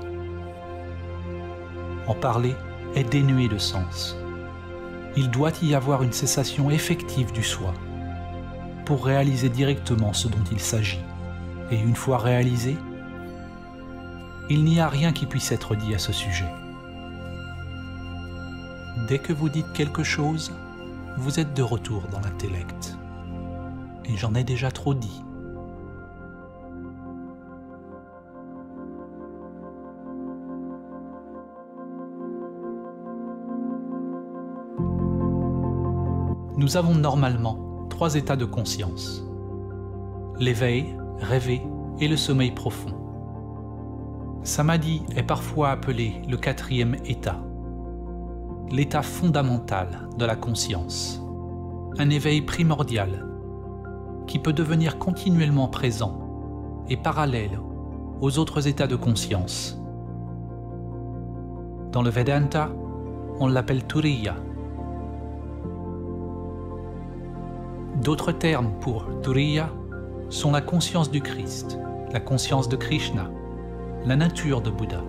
En parler est dénué de sens. Il doit y avoir une cessation effective du soi pour réaliser directement ce dont il s'agit. Et une fois réalisé, il n'y a rien qui puisse être dit à ce sujet. Dès que vous dites quelque chose, vous êtes de retour dans l'intellect. Et j'en ai déjà trop dit. Nous avons normalement trois états de conscience. L'éveil, rêver et le sommeil profond. Samadhi est parfois appelé le quatrième état, l'état fondamental de la conscience, un éveil primordial qui peut devenir continuellement présent et parallèle aux autres états de conscience. Dans le Vedanta, on l'appelle Turiya, D'autres termes pour Turiya sont la conscience du Christ, la conscience de Krishna, la nature de Bouddha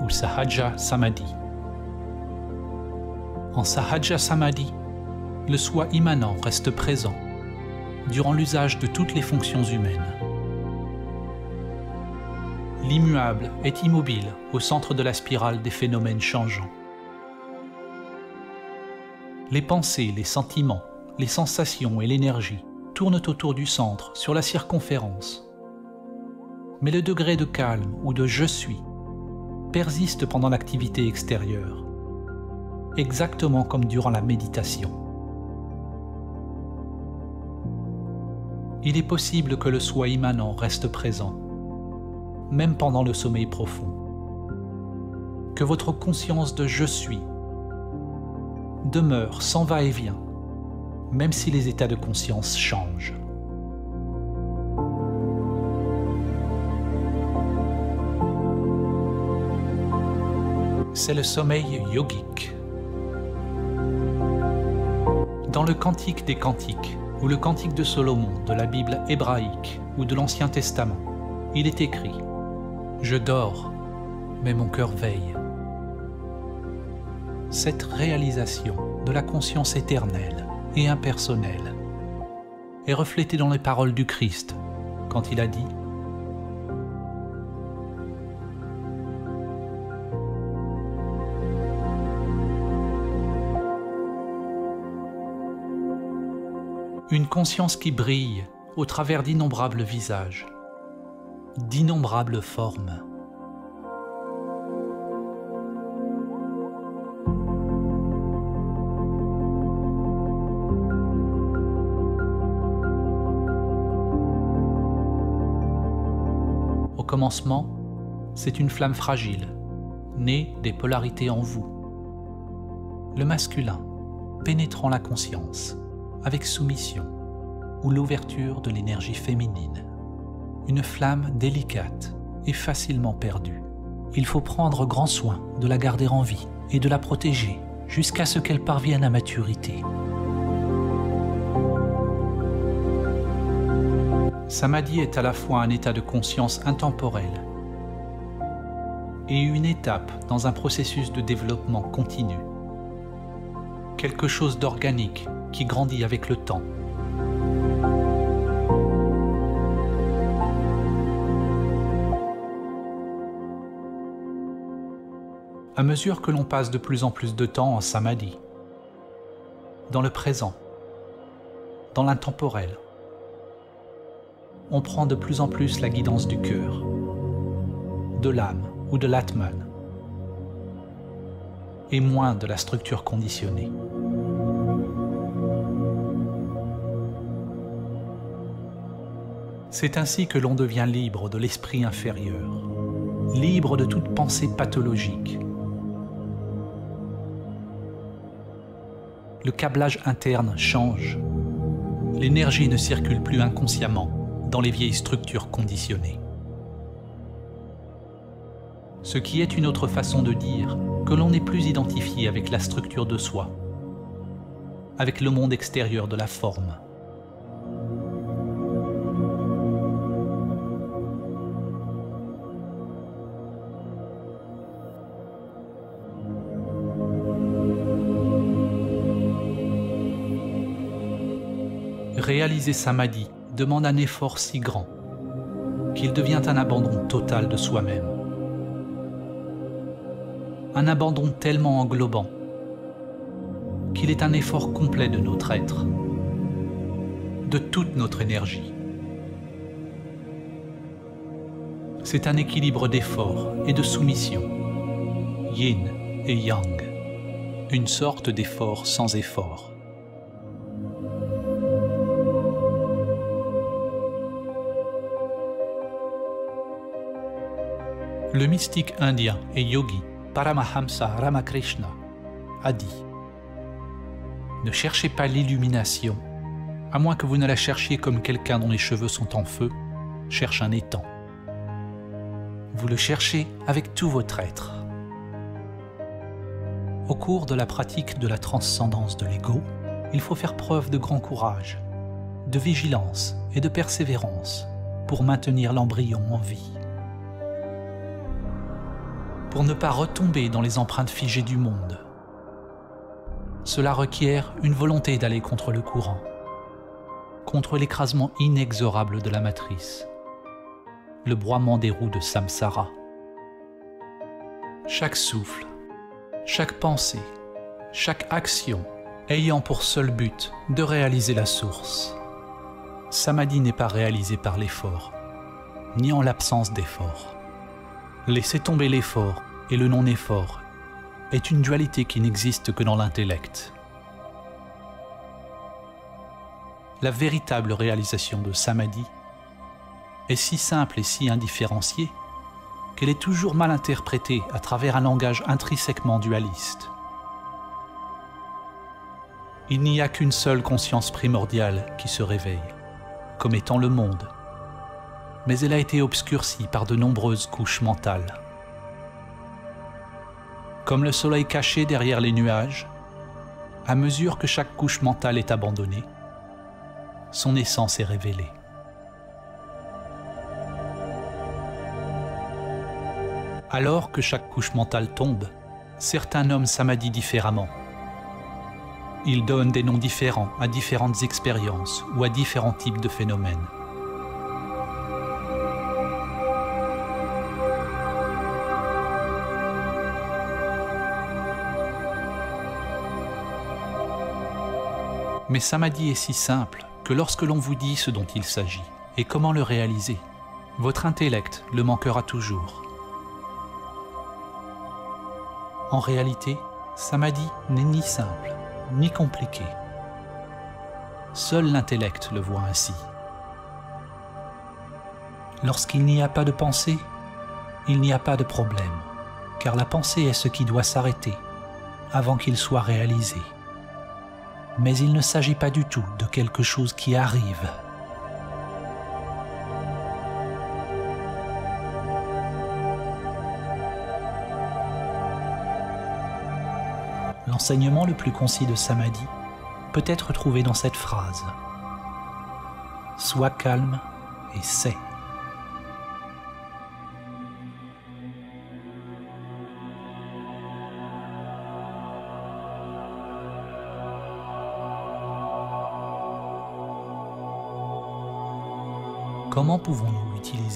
ou Sahaja Samadhi. En Sahaja Samadhi, le soi immanent reste présent durant l'usage de toutes les fonctions humaines. L'immuable est immobile au centre de la spirale des phénomènes changeants. Les pensées, les sentiments, les sensations et l'énergie tournent autour du centre, sur la circonférence. Mais le degré de calme ou de je suis persiste pendant l'activité extérieure, exactement comme durant la méditation. Il est possible que le soi immanent reste présent, même pendant le sommeil profond. Que votre conscience de je suis demeure sans va-et-vient même si les états de conscience changent. C'est le sommeil yogique. Dans le Cantique des Cantiques, ou le Cantique de Solomon de la Bible hébraïque ou de l'Ancien Testament, il est écrit ⁇ Je dors, mais mon cœur veille ⁇ Cette réalisation de la conscience éternelle et impersonnel est reflété dans les paroles du Christ quand il a dit Une conscience qui brille au travers d'innombrables visages, d'innombrables formes. commencement, c'est une flamme fragile, née des polarités en vous. Le masculin, pénétrant la conscience, avec soumission, ou l'ouverture de l'énergie féminine. Une flamme délicate et facilement perdue. Il faut prendre grand soin de la garder en vie et de la protéger jusqu'à ce qu'elle parvienne à maturité. Samadhi est à la fois un état de conscience intemporel et une étape dans un processus de développement continu. Quelque chose d'organique qui grandit avec le temps. À mesure que l'on passe de plus en plus de temps en samadhi, dans le présent, dans l'intemporel, on prend de plus en plus la guidance du cœur, de l'âme ou de l'atman, et moins de la structure conditionnée. C'est ainsi que l'on devient libre de l'esprit inférieur, libre de toute pensée pathologique. Le câblage interne change. L'énergie ne circule plus inconsciemment dans les vieilles structures conditionnées. Ce qui est une autre façon de dire que l'on n'est plus identifié avec la structure de soi, avec le monde extérieur de la forme. Réaliser Samadhi demande un effort si grand qu'il devient un abandon total de soi-même. Un abandon tellement englobant qu'il est un effort complet de notre être, de toute notre énergie. C'est un équilibre d'effort et de soumission, yin et yang, une sorte d'effort sans effort. Le mystique indien et yogi Paramahamsa Ramakrishna a dit Ne cherchez pas l'illumination, à moins que vous ne la cherchiez comme quelqu'un dont les cheveux sont en feu cherche un étang. Vous le cherchez avec tout votre être. Au cours de la pratique de la transcendance de l'ego, il faut faire preuve de grand courage, de vigilance et de persévérance pour maintenir l'embryon en vie pour ne pas retomber dans les empreintes figées du monde. Cela requiert une volonté d'aller contre le courant, contre l'écrasement inexorable de la matrice, le broiement des roues de Samsara. Chaque souffle, chaque pensée, chaque action ayant pour seul but de réaliser la source. Samadhi n'est pas réalisé par l'effort, ni en l'absence d'effort. Laisser tomber l'effort et le non-effort est une dualité qui n'existe que dans l'intellect. La véritable réalisation de Samadhi est si simple et si indifférenciée qu'elle est toujours mal interprétée à travers un langage intrinsèquement dualiste. Il n'y a qu'une seule conscience primordiale qui se réveille, comme étant le monde, mais elle a été obscurcie par de nombreuses couches mentales. Comme le soleil caché derrière les nuages, à mesure que chaque couche mentale est abandonnée, son essence est révélée. Alors que chaque couche mentale tombe, certains nomment samadhi différemment. Ils donnent des noms différents à différentes expériences ou à différents types de phénomènes. Mais Samadhi est si simple que lorsque l'on vous dit ce dont il s'agit et comment le réaliser, votre intellect le manquera toujours. En réalité, Samadhi n'est ni simple, ni compliqué. Seul l'intellect le voit ainsi. Lorsqu'il n'y a pas de pensée, il n'y a pas de problème, car la pensée est ce qui doit s'arrêter avant qu'il soit réalisé mais il ne s'agit pas du tout de quelque chose qui arrive. L'enseignement le plus concis de Samadhi peut être trouvé dans cette phrase. Sois calme et sais.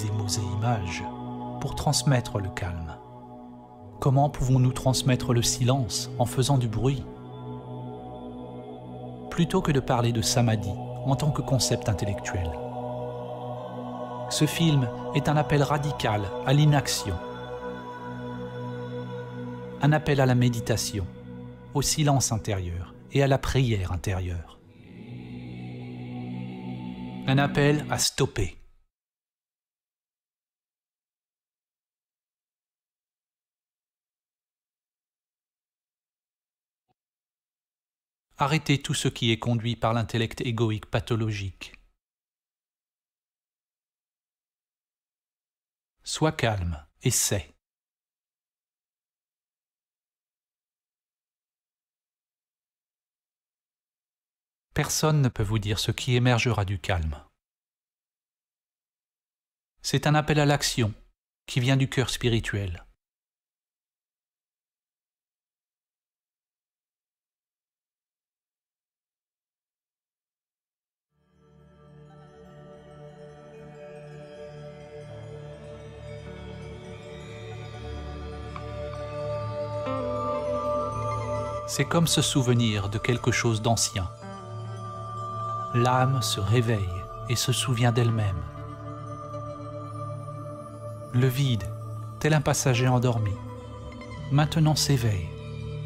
Utiliser mots et images pour transmettre le calme Comment pouvons-nous transmettre le silence en faisant du bruit? Plutôt que de parler de samadhi en tant que concept intellectuel. Ce film est un appel radical à l'inaction, un appel à la méditation, au silence intérieur et à la prière intérieure. Un appel à stopper Arrêtez tout ce qui est conduit par l'intellect égoïque pathologique. Sois calme et sais. Personne ne peut vous dire ce qui émergera du calme. C'est un appel à l'action qui vient du cœur spirituel. C'est comme se souvenir de quelque chose d'ancien. L'âme se réveille et se souvient d'elle-même. Le vide, tel un passager endormi, maintenant s'éveille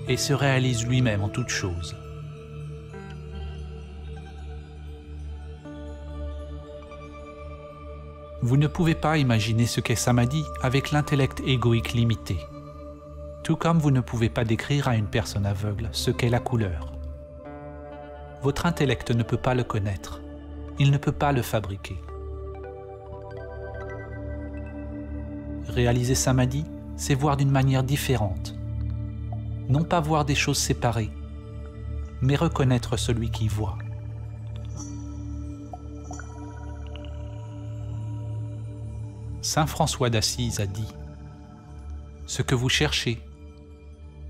et se réalise lui-même en toute chose. Vous ne pouvez pas imaginer ce qu'est Samadhi avec l'intellect égoïque limité, tout comme vous ne pouvez pas décrire à une personne aveugle ce qu'est la couleur. Votre intellect ne peut pas le connaître, il ne peut pas le fabriquer. Réaliser Samadhi, c'est voir d'une manière différente. Non pas voir des choses séparées, mais reconnaître celui qui voit. Saint François d'Assise a dit, Ce que vous cherchez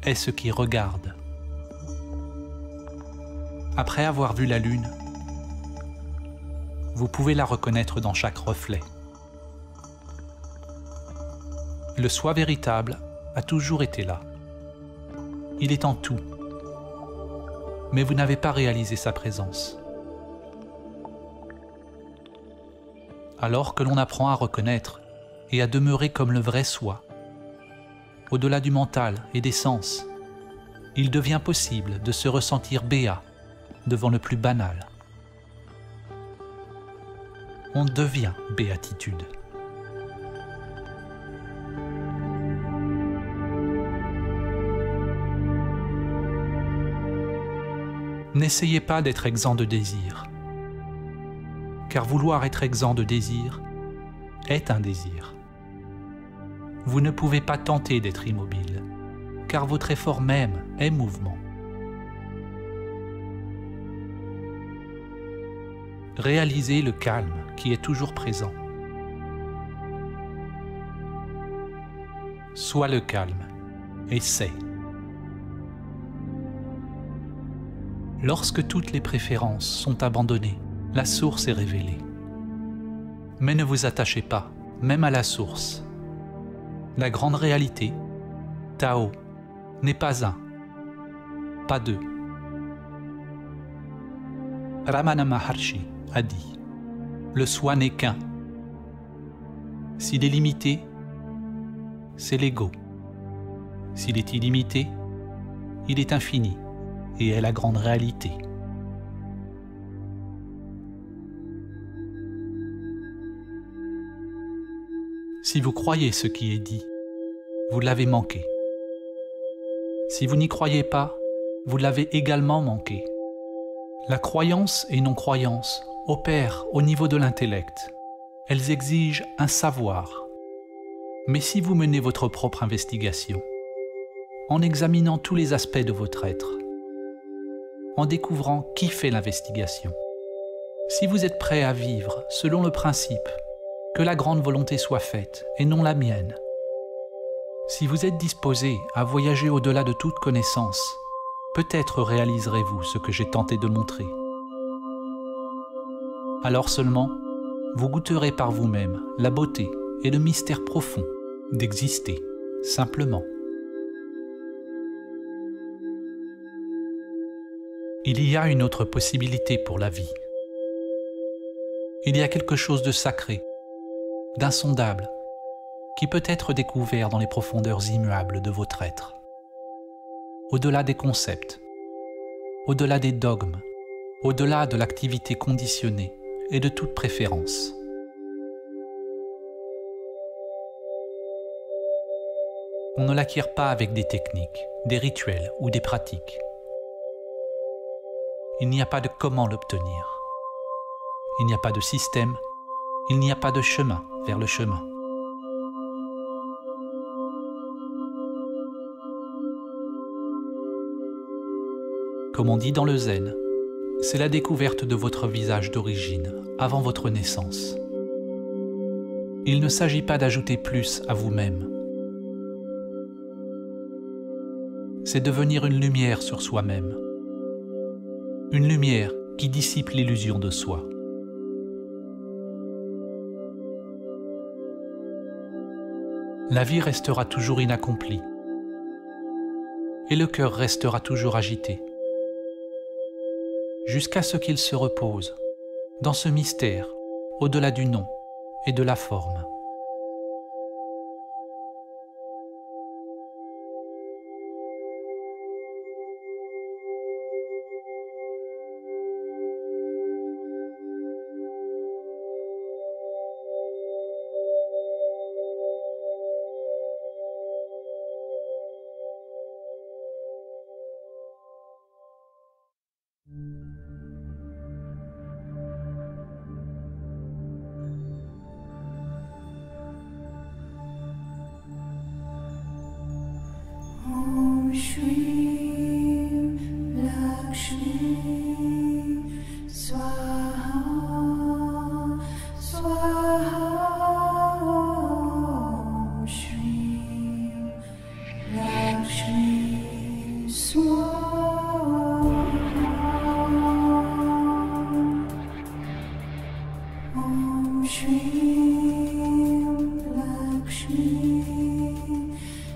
est ce qui regarde. Après avoir vu la lune, vous pouvez la reconnaître dans chaque reflet. Le soi véritable a toujours été là. Il est en tout. Mais vous n'avez pas réalisé sa présence. Alors que l'on apprend à reconnaître et à demeurer comme le vrai soi. Au-delà du mental et des sens, il devient possible de se ressentir béat devant le plus banal. On devient béatitude. N'essayez pas d'être exempt de désir, car vouloir être exempt de désir est un désir vous ne pouvez pas tenter d'être immobile, car votre effort même est mouvement. Réalisez le calme qui est toujours présent. Sois le calme et sais. Lorsque toutes les préférences sont abandonnées, la source est révélée. Mais ne vous attachez pas, même à la source, la grande réalité, Tao, n'est pas un, pas deux. Ramana Maharshi a dit Le soi n'est qu'un. S'il est limité, c'est l'ego. S'il est illimité, il est infini et est la grande réalité. Si vous croyez ce qui est dit, vous l'avez manqué. Si vous n'y croyez pas, vous l'avez également manqué. La croyance et non-croyance opèrent au niveau de l'intellect. Elles exigent un savoir. Mais si vous menez votre propre investigation, en examinant tous les aspects de votre être, en découvrant qui fait l'investigation, si vous êtes prêt à vivre selon le principe que la grande volonté soit faite et non la mienne. Si vous êtes disposé à voyager au-delà de toute connaissance, peut-être réaliserez-vous ce que j'ai tenté de montrer. Alors seulement, vous goûterez par vous-même la beauté et le mystère profond d'exister simplement. Il y a une autre possibilité pour la vie. Il y a quelque chose de sacré d'insondable, qui peut être découvert dans les profondeurs immuables de votre être. Au-delà des concepts, au-delà des dogmes, au-delà de l'activité conditionnée et de toute préférence. On ne l'acquiert pas avec des techniques, des rituels ou des pratiques. Il n'y a pas de comment l'obtenir. Il n'y a pas de système il n'y a pas de chemin vers le chemin. Comme on dit dans le zen, c'est la découverte de votre visage d'origine avant votre naissance. Il ne s'agit pas d'ajouter plus à vous-même. C'est devenir une lumière sur soi-même. Une lumière qui dissipe l'illusion de soi. La vie restera toujours inaccomplie. et le cœur restera toujours agité, jusqu'à ce qu'il se repose dans ce mystère au-delà du nom et de la forme.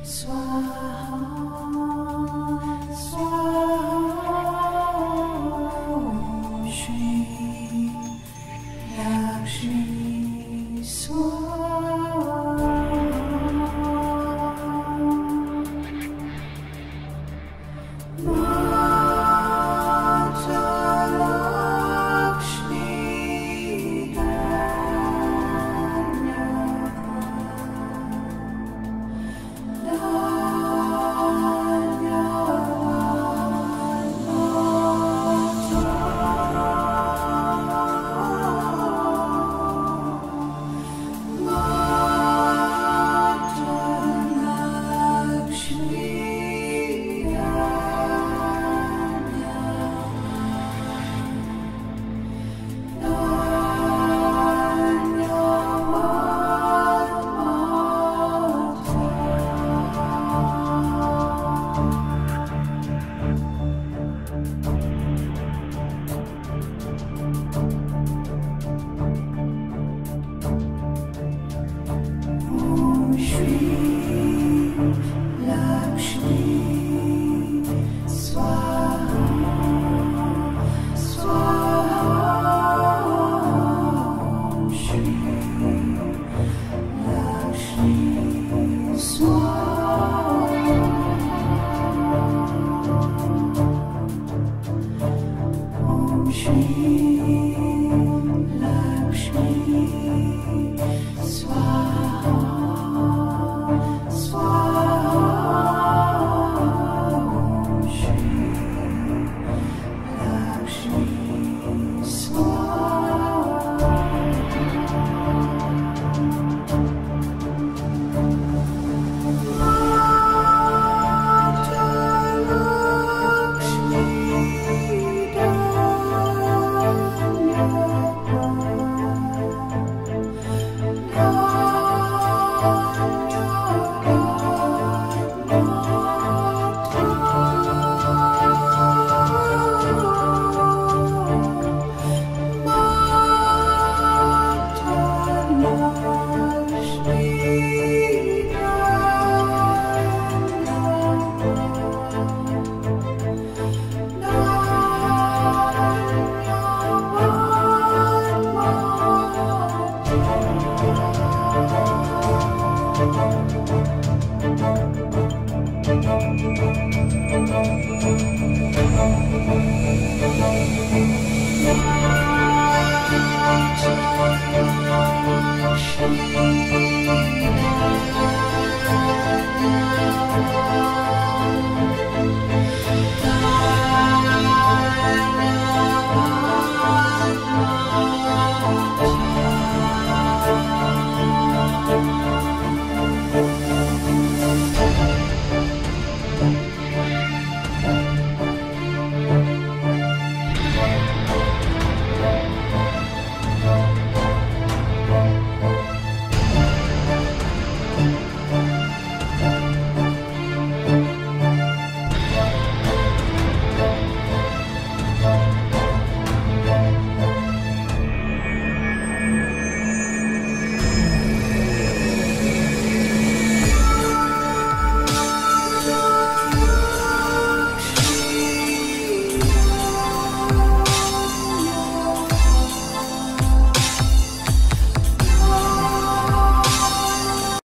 Swan.